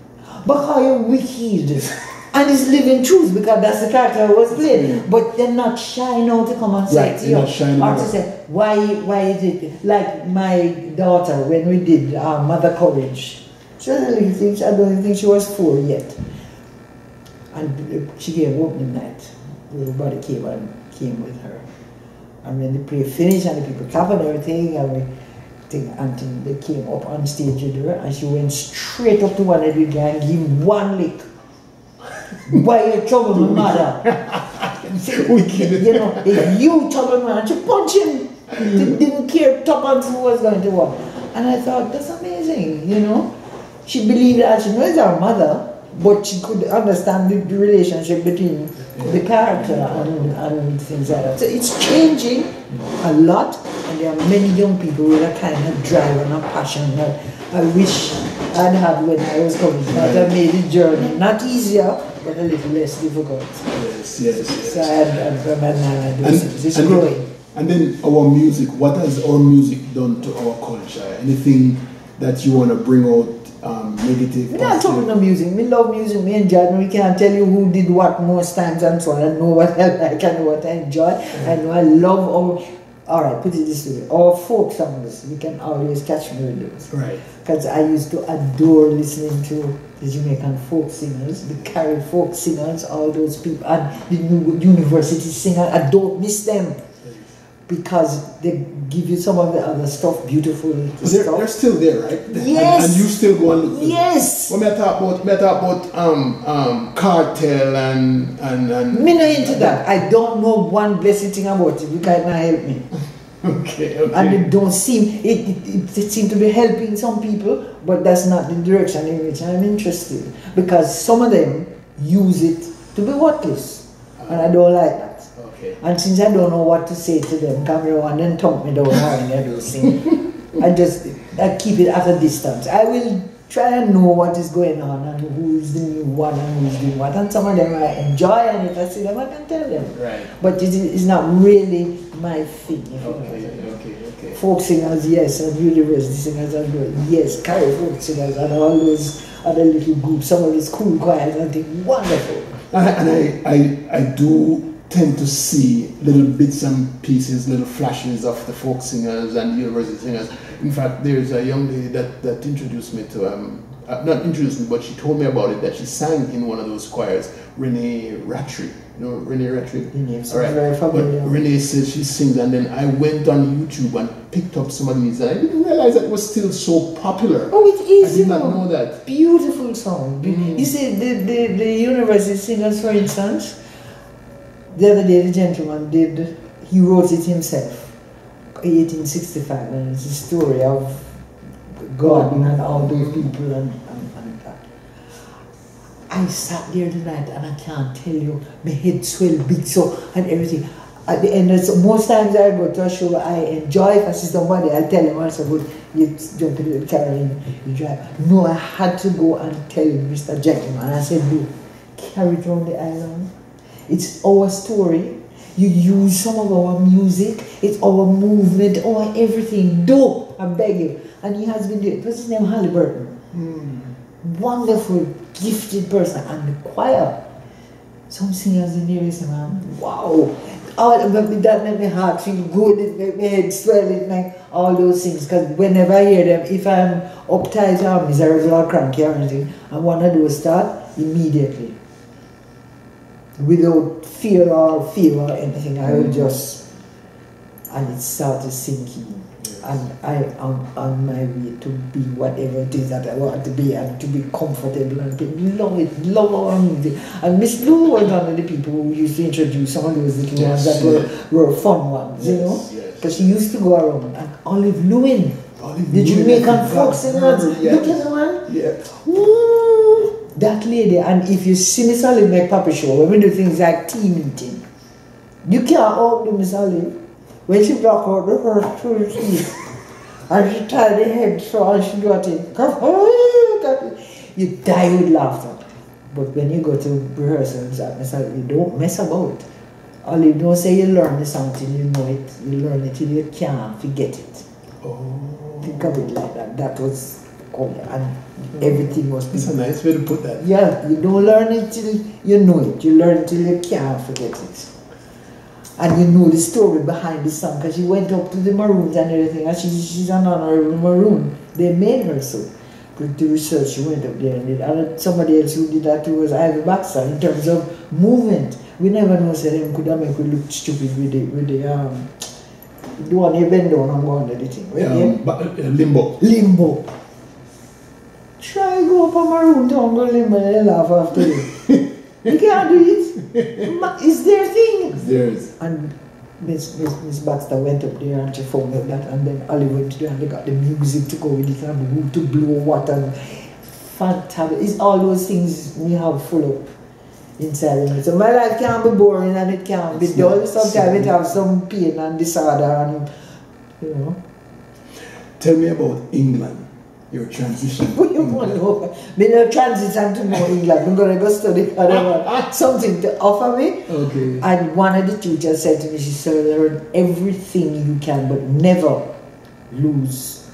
Speaker 2: How you wicked. and it's living truth because that's the character I was playing. But they're not shy now to come and say
Speaker 1: Right,
Speaker 2: to you. or to say, why, why is it? Like my daughter, when we did uh, Mother Courage, she was a little thing, I don't think she was four yet. And she came opening night. Everybody came and came with her. And when the play finished and the people clapped and everything, and we think until they came up on stage with her, and she went straight up to one of the guy and gave one lick. Why you trouble my mother? You know, if you trouble man, she punched him. They mm. didn't care top and who was going to what. And I thought, that's amazing, you know. She believed that she knows her mother, but she could understand the, the relationship between the character and, and things like that. So it's changing a lot, and there are many young people with a kind of drive and a passion that I wish I'd had when I was coming. But I made the journey not easier, but a little less difficult.
Speaker 1: Yes, yes, yes.
Speaker 2: So I I had, I had
Speaker 1: And,
Speaker 2: things. It's
Speaker 1: and-
Speaker 2: growing.
Speaker 1: and then our music, what has our music done to our culture? Anything that you want to bring out um, negative?
Speaker 2: We're not talking about music. We love music. We enjoy it. We can't tell you who did what most times and so on. I know what I like and what I enjoy. I know I love our. All right, put it this way: our folk songs. You can always catch me with those.
Speaker 1: Right.
Speaker 2: Because I used to adore listening to the Jamaican folk singers, the Carifolk singers, all those people, and the new university singers. I don't miss them because they give you some of the other stuff, beautiful
Speaker 1: They're,
Speaker 2: stuff.
Speaker 1: they're still there, right? And-
Speaker 2: Yes.
Speaker 1: And, you still go and look.
Speaker 2: Yes.
Speaker 1: When I talk about, me talk about um, um, Kartel and and and.
Speaker 2: Me not into that. I don't know one blessed thing about it. You can't help me.
Speaker 1: Okay, okay.
Speaker 2: And it don't seem it, it, it, it seem to be helping some people, but that's not the direction in which I'm interested. Because some of them use it to be worthless. And I don't like that.
Speaker 1: Okay.
Speaker 2: And since I don't know what to say to them, come around and talk me down and everything. I just I keep it at a distance. I will try and know what is going on and who is the new one and who is doing what. And some of them I enjoy and if I see them I can tell them.
Speaker 1: Right.
Speaker 2: But it is not really my thing. if you know
Speaker 1: Okay,
Speaker 2: mean.
Speaker 1: okay, okay.
Speaker 2: Folk singers, yes, and university singers are good. Yes, Carifolk singers and all those other little groups, some of the school choirs and things, wonderful.
Speaker 1: And I, and I, I, I do tend to see little bits and pieces, little flashes of the folk singers and university singers. In fact, there's a young lady that, that introduced me to, um, uh, not introduced me, but she told me about it, that she sang in one of those choirs, Renee Rattray. You know Renee
Speaker 2: Rattray? Sounds
Speaker 1: All right.
Speaker 2: very familiar.
Speaker 1: But Renee says she sings, and then I went on YouTube and picked up some of these, and I didn't realize that it was still so popular.
Speaker 2: Oh, it is.
Speaker 1: I did
Speaker 2: you
Speaker 1: not
Speaker 2: know.
Speaker 1: know that.
Speaker 2: Beautiful song.
Speaker 1: Mm.
Speaker 2: You see, the, the, the university singers, for instance, the other day the gentleman did, he wrote it himself, 1865, and it's a story of Gordon and all those people and, and, and that. I sat there tonight and I can't tell you, my head swelled big so and everything. At the end, it's, most times I go to a show, I enjoy if I see somebody, I'll tell them, I say, good, you jump in the car and you drive. No, I had to go and tell Mr. Gentleman. I said, look, carry it around the island. It's our story. You use some of our music. It's our movement, oh, our everything. Dope, I beg you. And he has been doing. What's his name? Halliburton. Hmm. Wonderful, gifted person, and the choir. Some singers in there is man, wow. All that made my heart feel good, it made my head swell, it made all those things. Because whenever I hear them, if I'm uptight or miserable or cranky or anything, and one of those start, immediately. Without fear or fear or anything, I will mm. just, and it started sinking. And I am on my way to be whatever it is that I want to be and to be comfortable and people love it, music. And Miss Lou was one of the people who used to introduce some of those little
Speaker 1: Yes,
Speaker 2: ones that were, were fun ones, you
Speaker 1: Yes,
Speaker 2: know?
Speaker 1: yes.
Speaker 2: Because she used to go around and Olive Lewin,
Speaker 1: Olive
Speaker 2: the Jamaican
Speaker 1: I
Speaker 2: folk
Speaker 1: forgot
Speaker 2: singers,
Speaker 1: her, yeah.
Speaker 2: look at the one.
Speaker 1: Yeah.
Speaker 2: That lady, and if you see Miss Olive make Papa Show, when we do things like tea meeting, you can't outdo Miss Olive when she block out the first two teeth. And she tied the head so and she got it. You die with laughter. But when you go to rehearsals at Miss Olive, you don't mess about. Olive, don't say you learn till you know it. You learn it till you can't forget it.
Speaker 1: Oh.
Speaker 2: Think of it like that. That was oh, and everything was
Speaker 1: It's a nice way to put that.
Speaker 2: yeah, you don't learn it till you know it. You learn till you can't forget it. And you know the story behind the song because she went up to the Maroons and everything. And she, she's an honorable Maroon. They made her so. But the research, she went up there and did. And somebody else who did that too was Ivy Baxter in terms of movement. We never know say them could have make we look stupid with the, with the, um, the one you bend down and go under the thing. Right? yeah?
Speaker 1: Um, but, uh, limbo.
Speaker 2: Limbo. Try go up on Maroon Town, go limbo and laugh after you. you can't do it. Ma- It's their thing.
Speaker 1: There's.
Speaker 2: And Miss, Miss, Miss Baxter went up there and she found out that and then Ali went there and they got the music to go with it and who to blow what and fantastic. It's all those things we have full up inside of me. So my life can't be boring and it can be
Speaker 1: It's
Speaker 2: dull. Sometimes it have some pain and disorder and you know.
Speaker 1: Tell me about England. Your transition.
Speaker 2: What you want to know? Me no transition to know England. I'm gonna go study whatever. Uh, something to offer me.
Speaker 1: Okay.
Speaker 2: And one of the teachers said to me, she said, learn everything you can, but never lose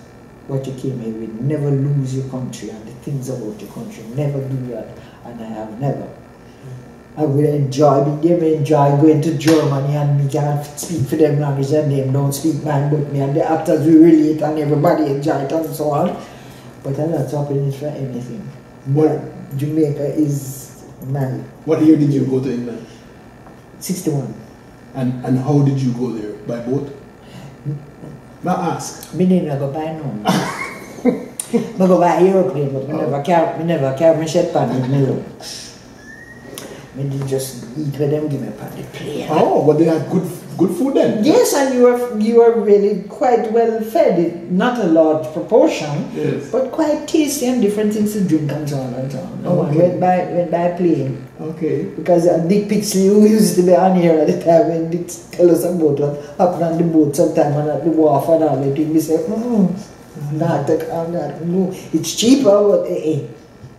Speaker 2: what you came here with. Never lose your country and the things about your country. Never do that. And I have never. Mm. I will enjoy being there, enjoy going to Germany and me can speak for them language and them don't speak mine but me and the actors we relate and everybody enjoy it and so on. But I'm not stopping it for anything.
Speaker 1: What,
Speaker 2: But Jamaica is my
Speaker 1: what year did you go to England?
Speaker 2: 61.
Speaker 1: And, and how did you go there? By boat? Hmm? May I ask?
Speaker 2: Me didn't go buy none. I go buy aeroplane, but me oh. never carry, me never carry my shed pan with me look. Me did just eat with them, give me pan the plane.
Speaker 1: Oh, but they had good good food then?
Speaker 2: Yes, and you were you were really quite well fed. Not a large proportion,
Speaker 1: Yes.
Speaker 2: but quite tasty and different things to drink and so on and so on. No
Speaker 1: Okay.
Speaker 2: went by went by plane
Speaker 1: Okay.
Speaker 2: because uh, Dick Pixley, who used to be on here at the time when Dick tell us about what happened on the boat sometime and at the wharf and all that, we say, mm, not calm that. No, it's cheaper, but eh, eh,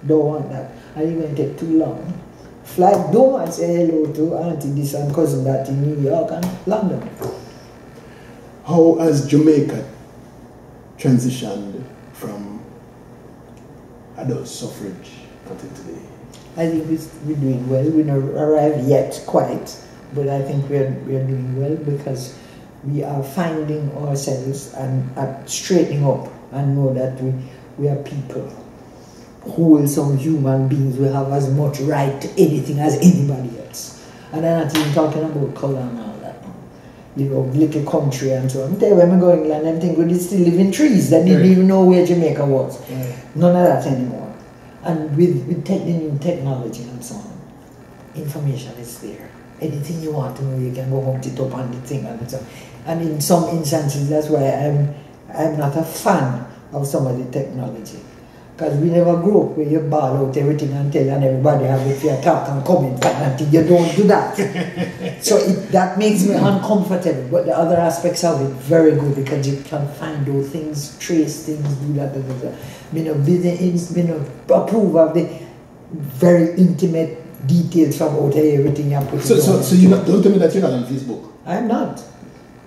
Speaker 2: don't want that. And it's going to take too long. Fly don't and say hello to auntie this and cousin that in New York and London.
Speaker 1: How has Jamaica transitioned from adult suffrage until today?
Speaker 2: I think we're doing well. We're not arrived yet quite, but I think we're, we're doing well because we are finding ourselves and uh, straightening up and know that we, we are people. Wholesome human beings will have as much right to anything as anybody else. And I'm not even talking about color and all that. You know, little country and so on. There when we go to England, them think we still live in trees. They didn't
Speaker 1: Right.
Speaker 2: even know where Jamaica was.
Speaker 1: Right.
Speaker 2: None of that anymore. And with, with new technology and so on, information is there. Anything you want to know, you can go hunt it up on the thing and so. on. And in some instances, that's why I'm I'm not a fan of some of the technology. Because we never grew up where you ball out everything and tell and everybody have it for talk and comment until you don't do that. so it, that makes me uncomfortable. But the other aspects of it, very good because you can find those things, trace things, do that, da, da. Me no, business, me no approve of the very intimate details from out here, everything you put
Speaker 1: So, so, so you not, don't tell me that you're not on Facebook.
Speaker 2: I'm not.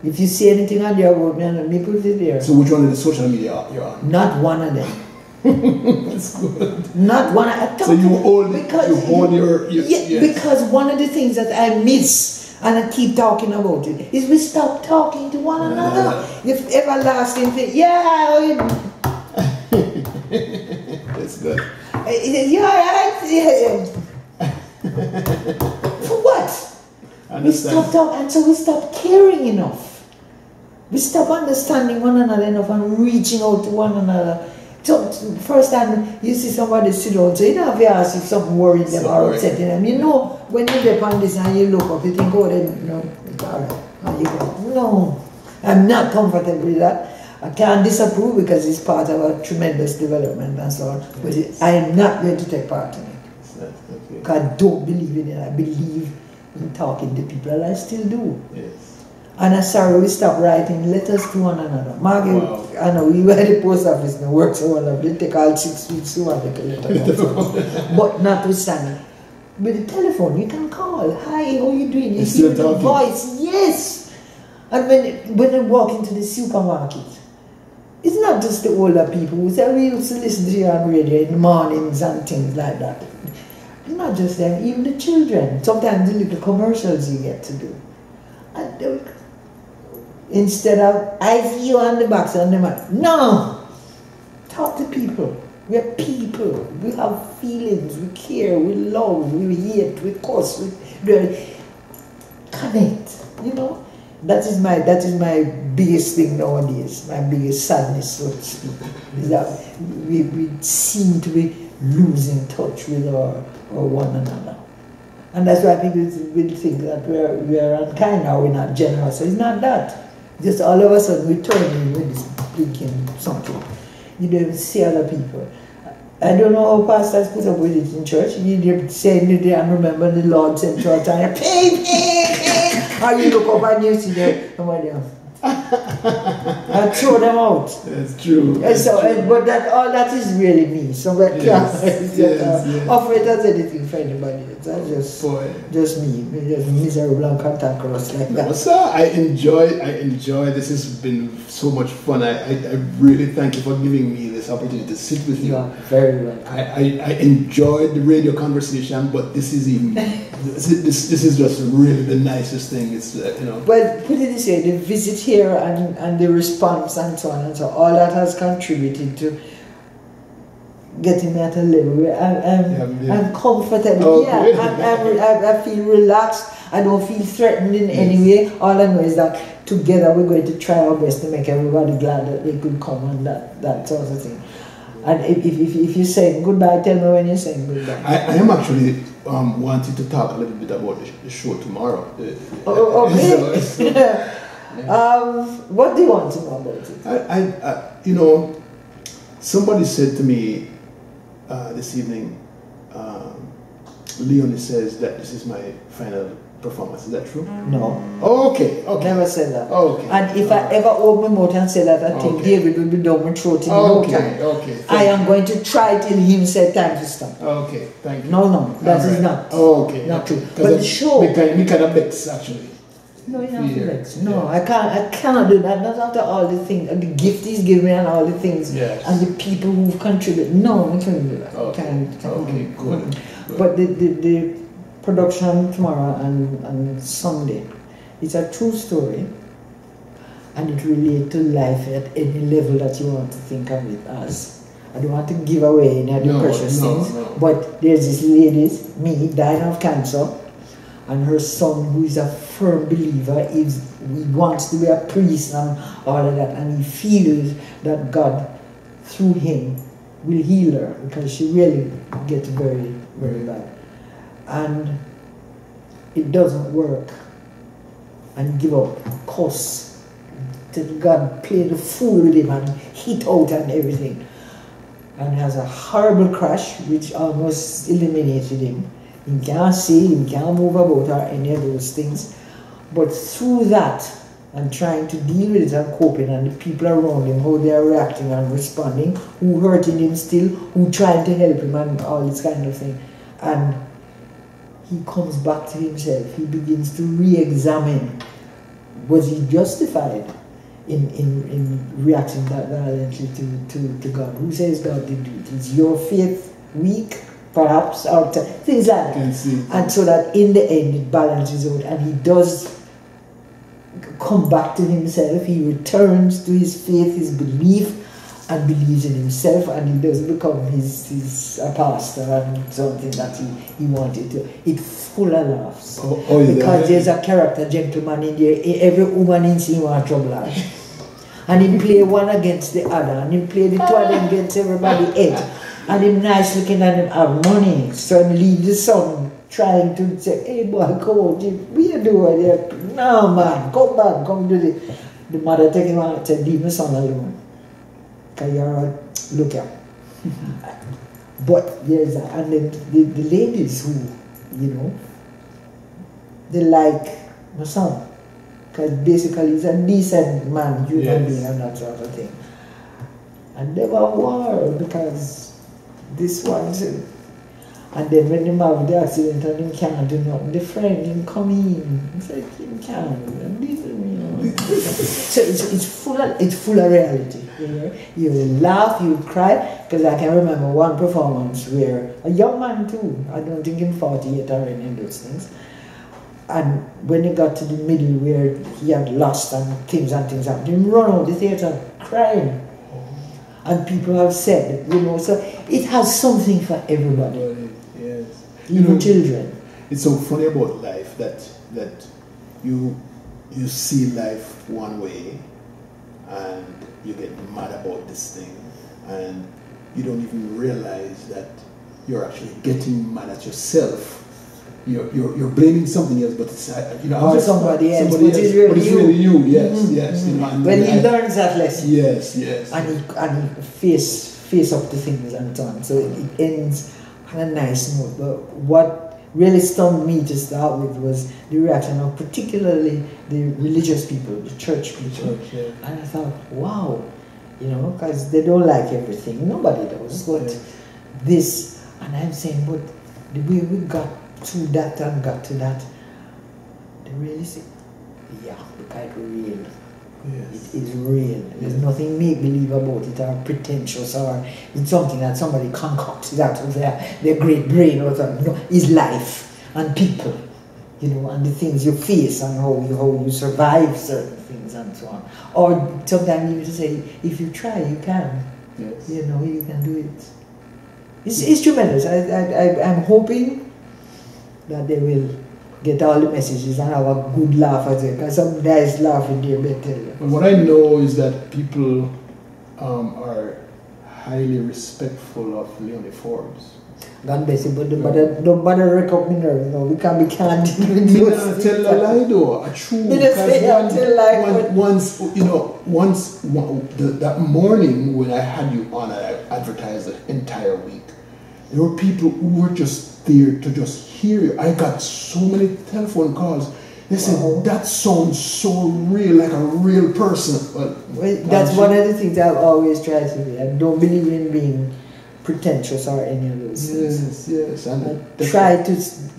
Speaker 2: If you see anything on there about me, me put it there.
Speaker 1: So which one of the social media are- you're on?
Speaker 2: Not one of them.
Speaker 1: That's good.
Speaker 2: Not one. I
Speaker 1: So you hold,
Speaker 2: because
Speaker 1: you hold your, your
Speaker 2: yeah,
Speaker 1: yes.
Speaker 2: because one of the things that I miss and I keep talking about it is we stop talking to one another. If everlasting thing, yeah, oh,
Speaker 1: That's good.
Speaker 2: Eh, yeah, right, yeah. For what? We stop talking, and so we stop caring enough. We stop understanding one another enough and reaching out to one another. So, first time you see somebody sit down, so you don't have to ask if something worried them or upsetting them. You know, when you depend on this and you look up, you think, oh, then, you know, it's all right. How you go? No, I'm not comfortable with that. I can't disapprove because it's part of a tremendous development and so on. But it, I am not going to take part in it. Because I don't believe in it. I believe in talking to people, and I still do.
Speaker 1: Yes.
Speaker 2: And I'm sorry we stopped writing letters to one another. Margaret,
Speaker 1: Wow.
Speaker 2: I know we were at the post office and work so one of them take all six weeks to write a letter. but notwithstanding, with the telephone you can call. Hi, how you doing? You hear the voice. Yes. And when when I walk into the supermarket, it's not just the older people who say we used to listen to you on radio in the mornings and things like that. Not just them, even the children. Sometimes the little commercials you get to do. And they instead of I see you on the box on the mat. No! Talk to people. We're people. We have feelings. We care. We love. We hate. We curse. We, we connect. You know, that is my that is my biggest thing nowadays. My biggest sadness, so to speak, is that we, we seem to be losing touch with our, our one another. And that's why people will think that we're, we're unkind or we're not generous. So it's not that. Just all of a sudden we turn in with this blinking something. You don't see other people. I don't know how pastors put up with it in church. You you say in the day and remember the Lord said to us, and pay, pay, pay. Or you look up and you see them, somebody else. And throw them out.
Speaker 1: That's true.
Speaker 2: And so, and, but that all that is really me. So can't
Speaker 1: Yes, yes,
Speaker 2: uh,
Speaker 1: yes.
Speaker 2: offer it as anything for anybody. That's just
Speaker 1: Boy.
Speaker 2: just me, just miserable and cantankerous like
Speaker 1: No,
Speaker 2: that.
Speaker 1: sir, I enjoy, I enjoy, this has been so much fun. I, I, I really thank you for giving me this opportunity to sit with
Speaker 2: You very welcome.
Speaker 1: I, I, I enjoyed the radio conversation, but this is even, this, this, this is just really the nicest thing. It's, uh, you know,
Speaker 2: Well, put it this way, the visit here and, and the response and so on and so on, all that has contributed to getting me at a level where I'm, I'm,
Speaker 1: Yeah, yeah.
Speaker 2: I'm comfortable.
Speaker 1: Oh,
Speaker 2: yeah. I'm, I'm, I, I feel relaxed. I don't feel threatened in any way. All I know is that together we're going to try our best to make everybody glad that they could come and that, that sort of thing. And if, if, if, you're saying goodbye, tell me when you're saying goodbye.
Speaker 1: I, I am actually um, wanting to talk a little bit about the, show tomorrow.
Speaker 2: Oh, okay.
Speaker 1: so- so-
Speaker 2: um, what do you want to know about it?
Speaker 1: I, I, I, you know, somebody said to me uh, this evening, um, Leonie says that this is my final performance. Is that true?
Speaker 2: No.
Speaker 1: Oh, okay, okay.
Speaker 2: Never said that.
Speaker 1: Okay.
Speaker 2: And if I ever open my mouth and say that, I think David will be down my throat in no
Speaker 1: Okay,
Speaker 2: time.
Speaker 1: okay.
Speaker 2: I
Speaker 1: thank
Speaker 2: am going to try till him say time to stop.
Speaker 1: Okay, thank you.
Speaker 2: No, no, that is
Speaker 1: All right.
Speaker 2: not.
Speaker 1: Okay.
Speaker 2: not true.
Speaker 1: 'Cause
Speaker 2: But the
Speaker 1: I-
Speaker 2: show-
Speaker 1: Me kind, me kind of vex, actually.
Speaker 2: No, you to
Speaker 1: Fear.
Speaker 2: vex. No,
Speaker 1: Yeah.
Speaker 2: I can't. I cannot do that. Not after all the things, uh, the gift he's given me, and all the things,
Speaker 1: Yes.
Speaker 2: and the people who've contributed. No, I can't do that.
Speaker 1: Okay.
Speaker 2: Can't, can't.
Speaker 1: Okay, good. Good.
Speaker 2: But the, the, the production tomorrow and, and Sunday, it's a true story and it relates to life at any level that you want to think of it as. I don't want to give away any of the
Speaker 1: No,
Speaker 2: precious
Speaker 1: no,
Speaker 2: things,
Speaker 1: no.
Speaker 2: but there's this lady, me, dying of cancer, and her son, who is a firm believer, is he wants to be a priest and all of that, and he feels that God, through him, will heal her because she really gets very, very bad. And it doesn't work. And give up, curse. Till God played the fool with him and hit out and everything. And has a horrible crash which almost eliminated him. He can't see, he can't move about or any of those things. But through that, and trying to deal with it and coping, and the people around him, how they are reacting and responding, who hurting him still, who trying to help him, and all this kind of thing. And he comes back to himself. He begins to re-examine was he justified in, in, in reacting that violently to, to, to God? Who says God did do it? Is your faith weak, perhaps, or things like that? And so that in the end it balances out and he does come back to himself. He returns to his faith, his belief, and believes in himself, and he does become his, his a pastor and something that he, he wanted to. It's full of laughs.
Speaker 1: Oh, oh, is
Speaker 2: because there's a character gentleman in there. Every woman in scene want trouble. Eh? And he play one against the other, and he play the two of them against everybody else. And him nice looking and him have money. So him leave the son trying to say, hey boy, come on, what you doing it. No man, come back, come do the the mother take him out and said, leave my son alone. Cause you're a looker. but there's a, and then the, the ladies who, you know, they like my son. Because basically he's a decent man, human
Speaker 1: Yes.
Speaker 2: being and that sort of thing. And they were war because this one. And then when him have the accident and him can't do nothing, the friend him come in. He said, him can't. And this, you know. so it's, it's full of it's full of reality. You know, you will laugh, you will cry. Because I can remember one performance where a young man too, I don't think him 48 or any of those things. And when he got to the middle where he had lost and things and things happened, he run out the theatre crying. Oh. And people have said, you know, so it has something for everybody.
Speaker 1: You
Speaker 2: even
Speaker 1: know,
Speaker 2: children.
Speaker 1: it's so funny about life that that you you see life one way and you get mad about this thing and you don't even realize that you're actually getting mad at yourself. You're, you're, you're blaming something else, but it's uh, you know
Speaker 2: Or somebody else,
Speaker 1: somebody
Speaker 2: but it's
Speaker 1: else,
Speaker 2: really
Speaker 1: but it's
Speaker 2: you.
Speaker 1: really you. Yes,
Speaker 2: Mhm,
Speaker 1: yes. You know,
Speaker 2: When he
Speaker 1: I-
Speaker 2: learns that lesson,
Speaker 1: Yes, yes.
Speaker 2: and he and he face face up to things and on. So it, it ends on a nice note. But what really stunned me to start with was the reaction of particularly the religious people, the church people. And I thought, wow, you know, because they don't like everything. Nobody does. But
Speaker 1: Yeah.
Speaker 2: this, and I'm saying, but the way we got to that and got to that, they really say, yeah, because it's real.
Speaker 1: Yes.
Speaker 2: It is real. There's nothing make believe about it or pretentious or it's something that somebody concocted out of their, their great brain or something. No, it's life and people, you know, and the things you face and how you, how you survive certain things and so on. Or sometimes you just say, if you try, you can.
Speaker 1: Yes.
Speaker 2: You know, you can do it. It's, it's tremendous. I, I, I, I'm hoping that they will get all the messages and have a good laugh at it. Because some nice laugh in there, better tell you.
Speaker 1: But what I know is that people um, are highly respectful of Leonie Forbes.
Speaker 2: God bless you, but don't bother, don't bother wreck up my nerves. No, we can't be candid with
Speaker 1: Me
Speaker 2: those
Speaker 1: not
Speaker 2: things.
Speaker 1: tell a lie though, a true.
Speaker 2: Say I tell lie,
Speaker 1: one- once you know, once one, the, that morning when I had you on, I advertised the entire week. There were people who were just there to just hear you. I got so many telephone calls. They said
Speaker 2: Wow.
Speaker 1: that sounds so real, like a real person. Well,
Speaker 2: Well, that's one of the things I've always tried to be. I don't believe in being pretentious or any of those things.
Speaker 1: Yes, yes, and
Speaker 2: I try to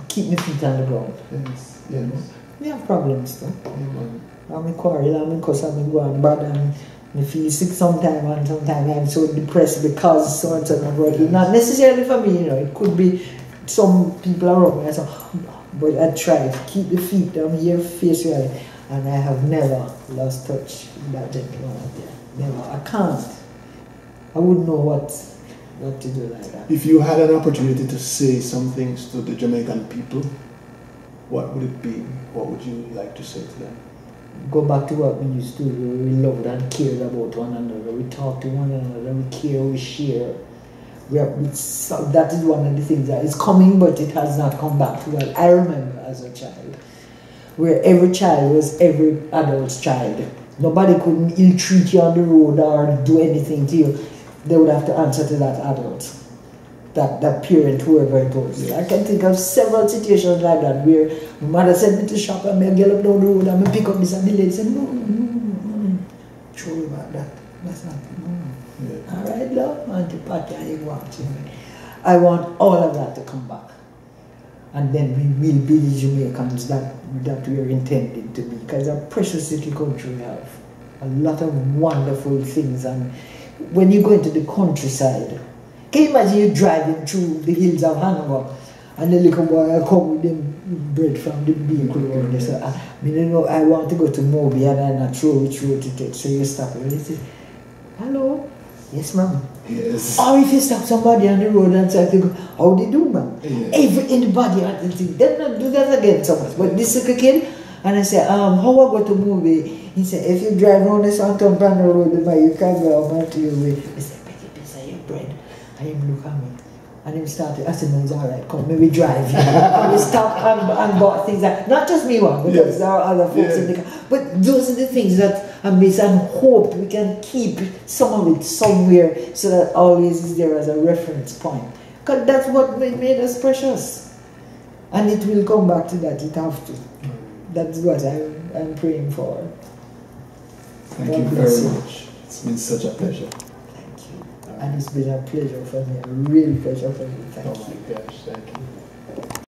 Speaker 2: keep my feet on the ground.
Speaker 1: Yes, yes.
Speaker 2: We have problems though.
Speaker 1: Yeah.
Speaker 2: I'm in quarrel, I'm in cuss, I'm in go and bad and I feel sick sometimes and sometimes I'm so depressed because so and so working. Not necessarily for me, you know, it could be some people around me. So, but I try to keep the feet down here, face reality. And I have never lost touch with that gentleman there. Never. I can't. I wouldn't know what what to do like that.
Speaker 1: If you had an opportunity to say some things to the Jamaican people, what would it be? What would you like to say to them?
Speaker 2: go back to what we used to do. We loved and cared about one another. We talked to one another. We care. We share. We are, it's, so that is one of the things that is coming, but it has not come back well. I remember as a child, where every child was every adult's child. Nobody could ill treat you on the road or do anything to you. They would have to answer to that adult, that that parent, whoever it was.
Speaker 1: Yes.
Speaker 2: I can think of several situations like that where my mother sent me to shop and me get up down the road and me pick up this and the lady said, no, no, no, no. True about that. That's not, no.
Speaker 1: Yeah.
Speaker 2: All right, love, Auntie Patty, and you want to. I want all of that to come back. And then we will be the Jamaicans that, that we are intended to be. Because a precious little country we have. A lot of wonderful things. And when you go into the countryside, can you imagine you driving through the hills of Hanover and the little boy come with them bread from the bakery and they say, ah, I mean, you know, I want to go to Moby and I throw it through to take. So you stop and hello, yes ma'am.
Speaker 1: Yes.
Speaker 2: Or if you stop somebody on the road and say, to go, how they do ma'am?
Speaker 1: Yeah.
Speaker 2: Every anybody the thing. They don't do that again so much. But this little kid, and I say, um, how I go to Moby? He said, if you drive on the Santon Panel Road, you can't go on to your way. He said, Becky, please, I your bread. And him look at me. And him started, I said, no, it's all right, come, maybe drive. and we stopped and, and bought things like, not just me one, because
Speaker 1: Yeah.
Speaker 2: there are other folks in the car. But those are the things that I miss and hope we can keep some of it somewhere so that always is there as a reference point. Because that's what made us precious. And it will come back to that, it have to. Mm. That's what I'm, I'm praying for.
Speaker 1: Thank
Speaker 2: God
Speaker 1: you very
Speaker 2: you.
Speaker 1: much. It's been such a pleasure.
Speaker 2: Thank you. And it's been a pleasure for me, a real pleasure for me. Thank
Speaker 3: Oh
Speaker 2: you.
Speaker 3: my gosh, thank you.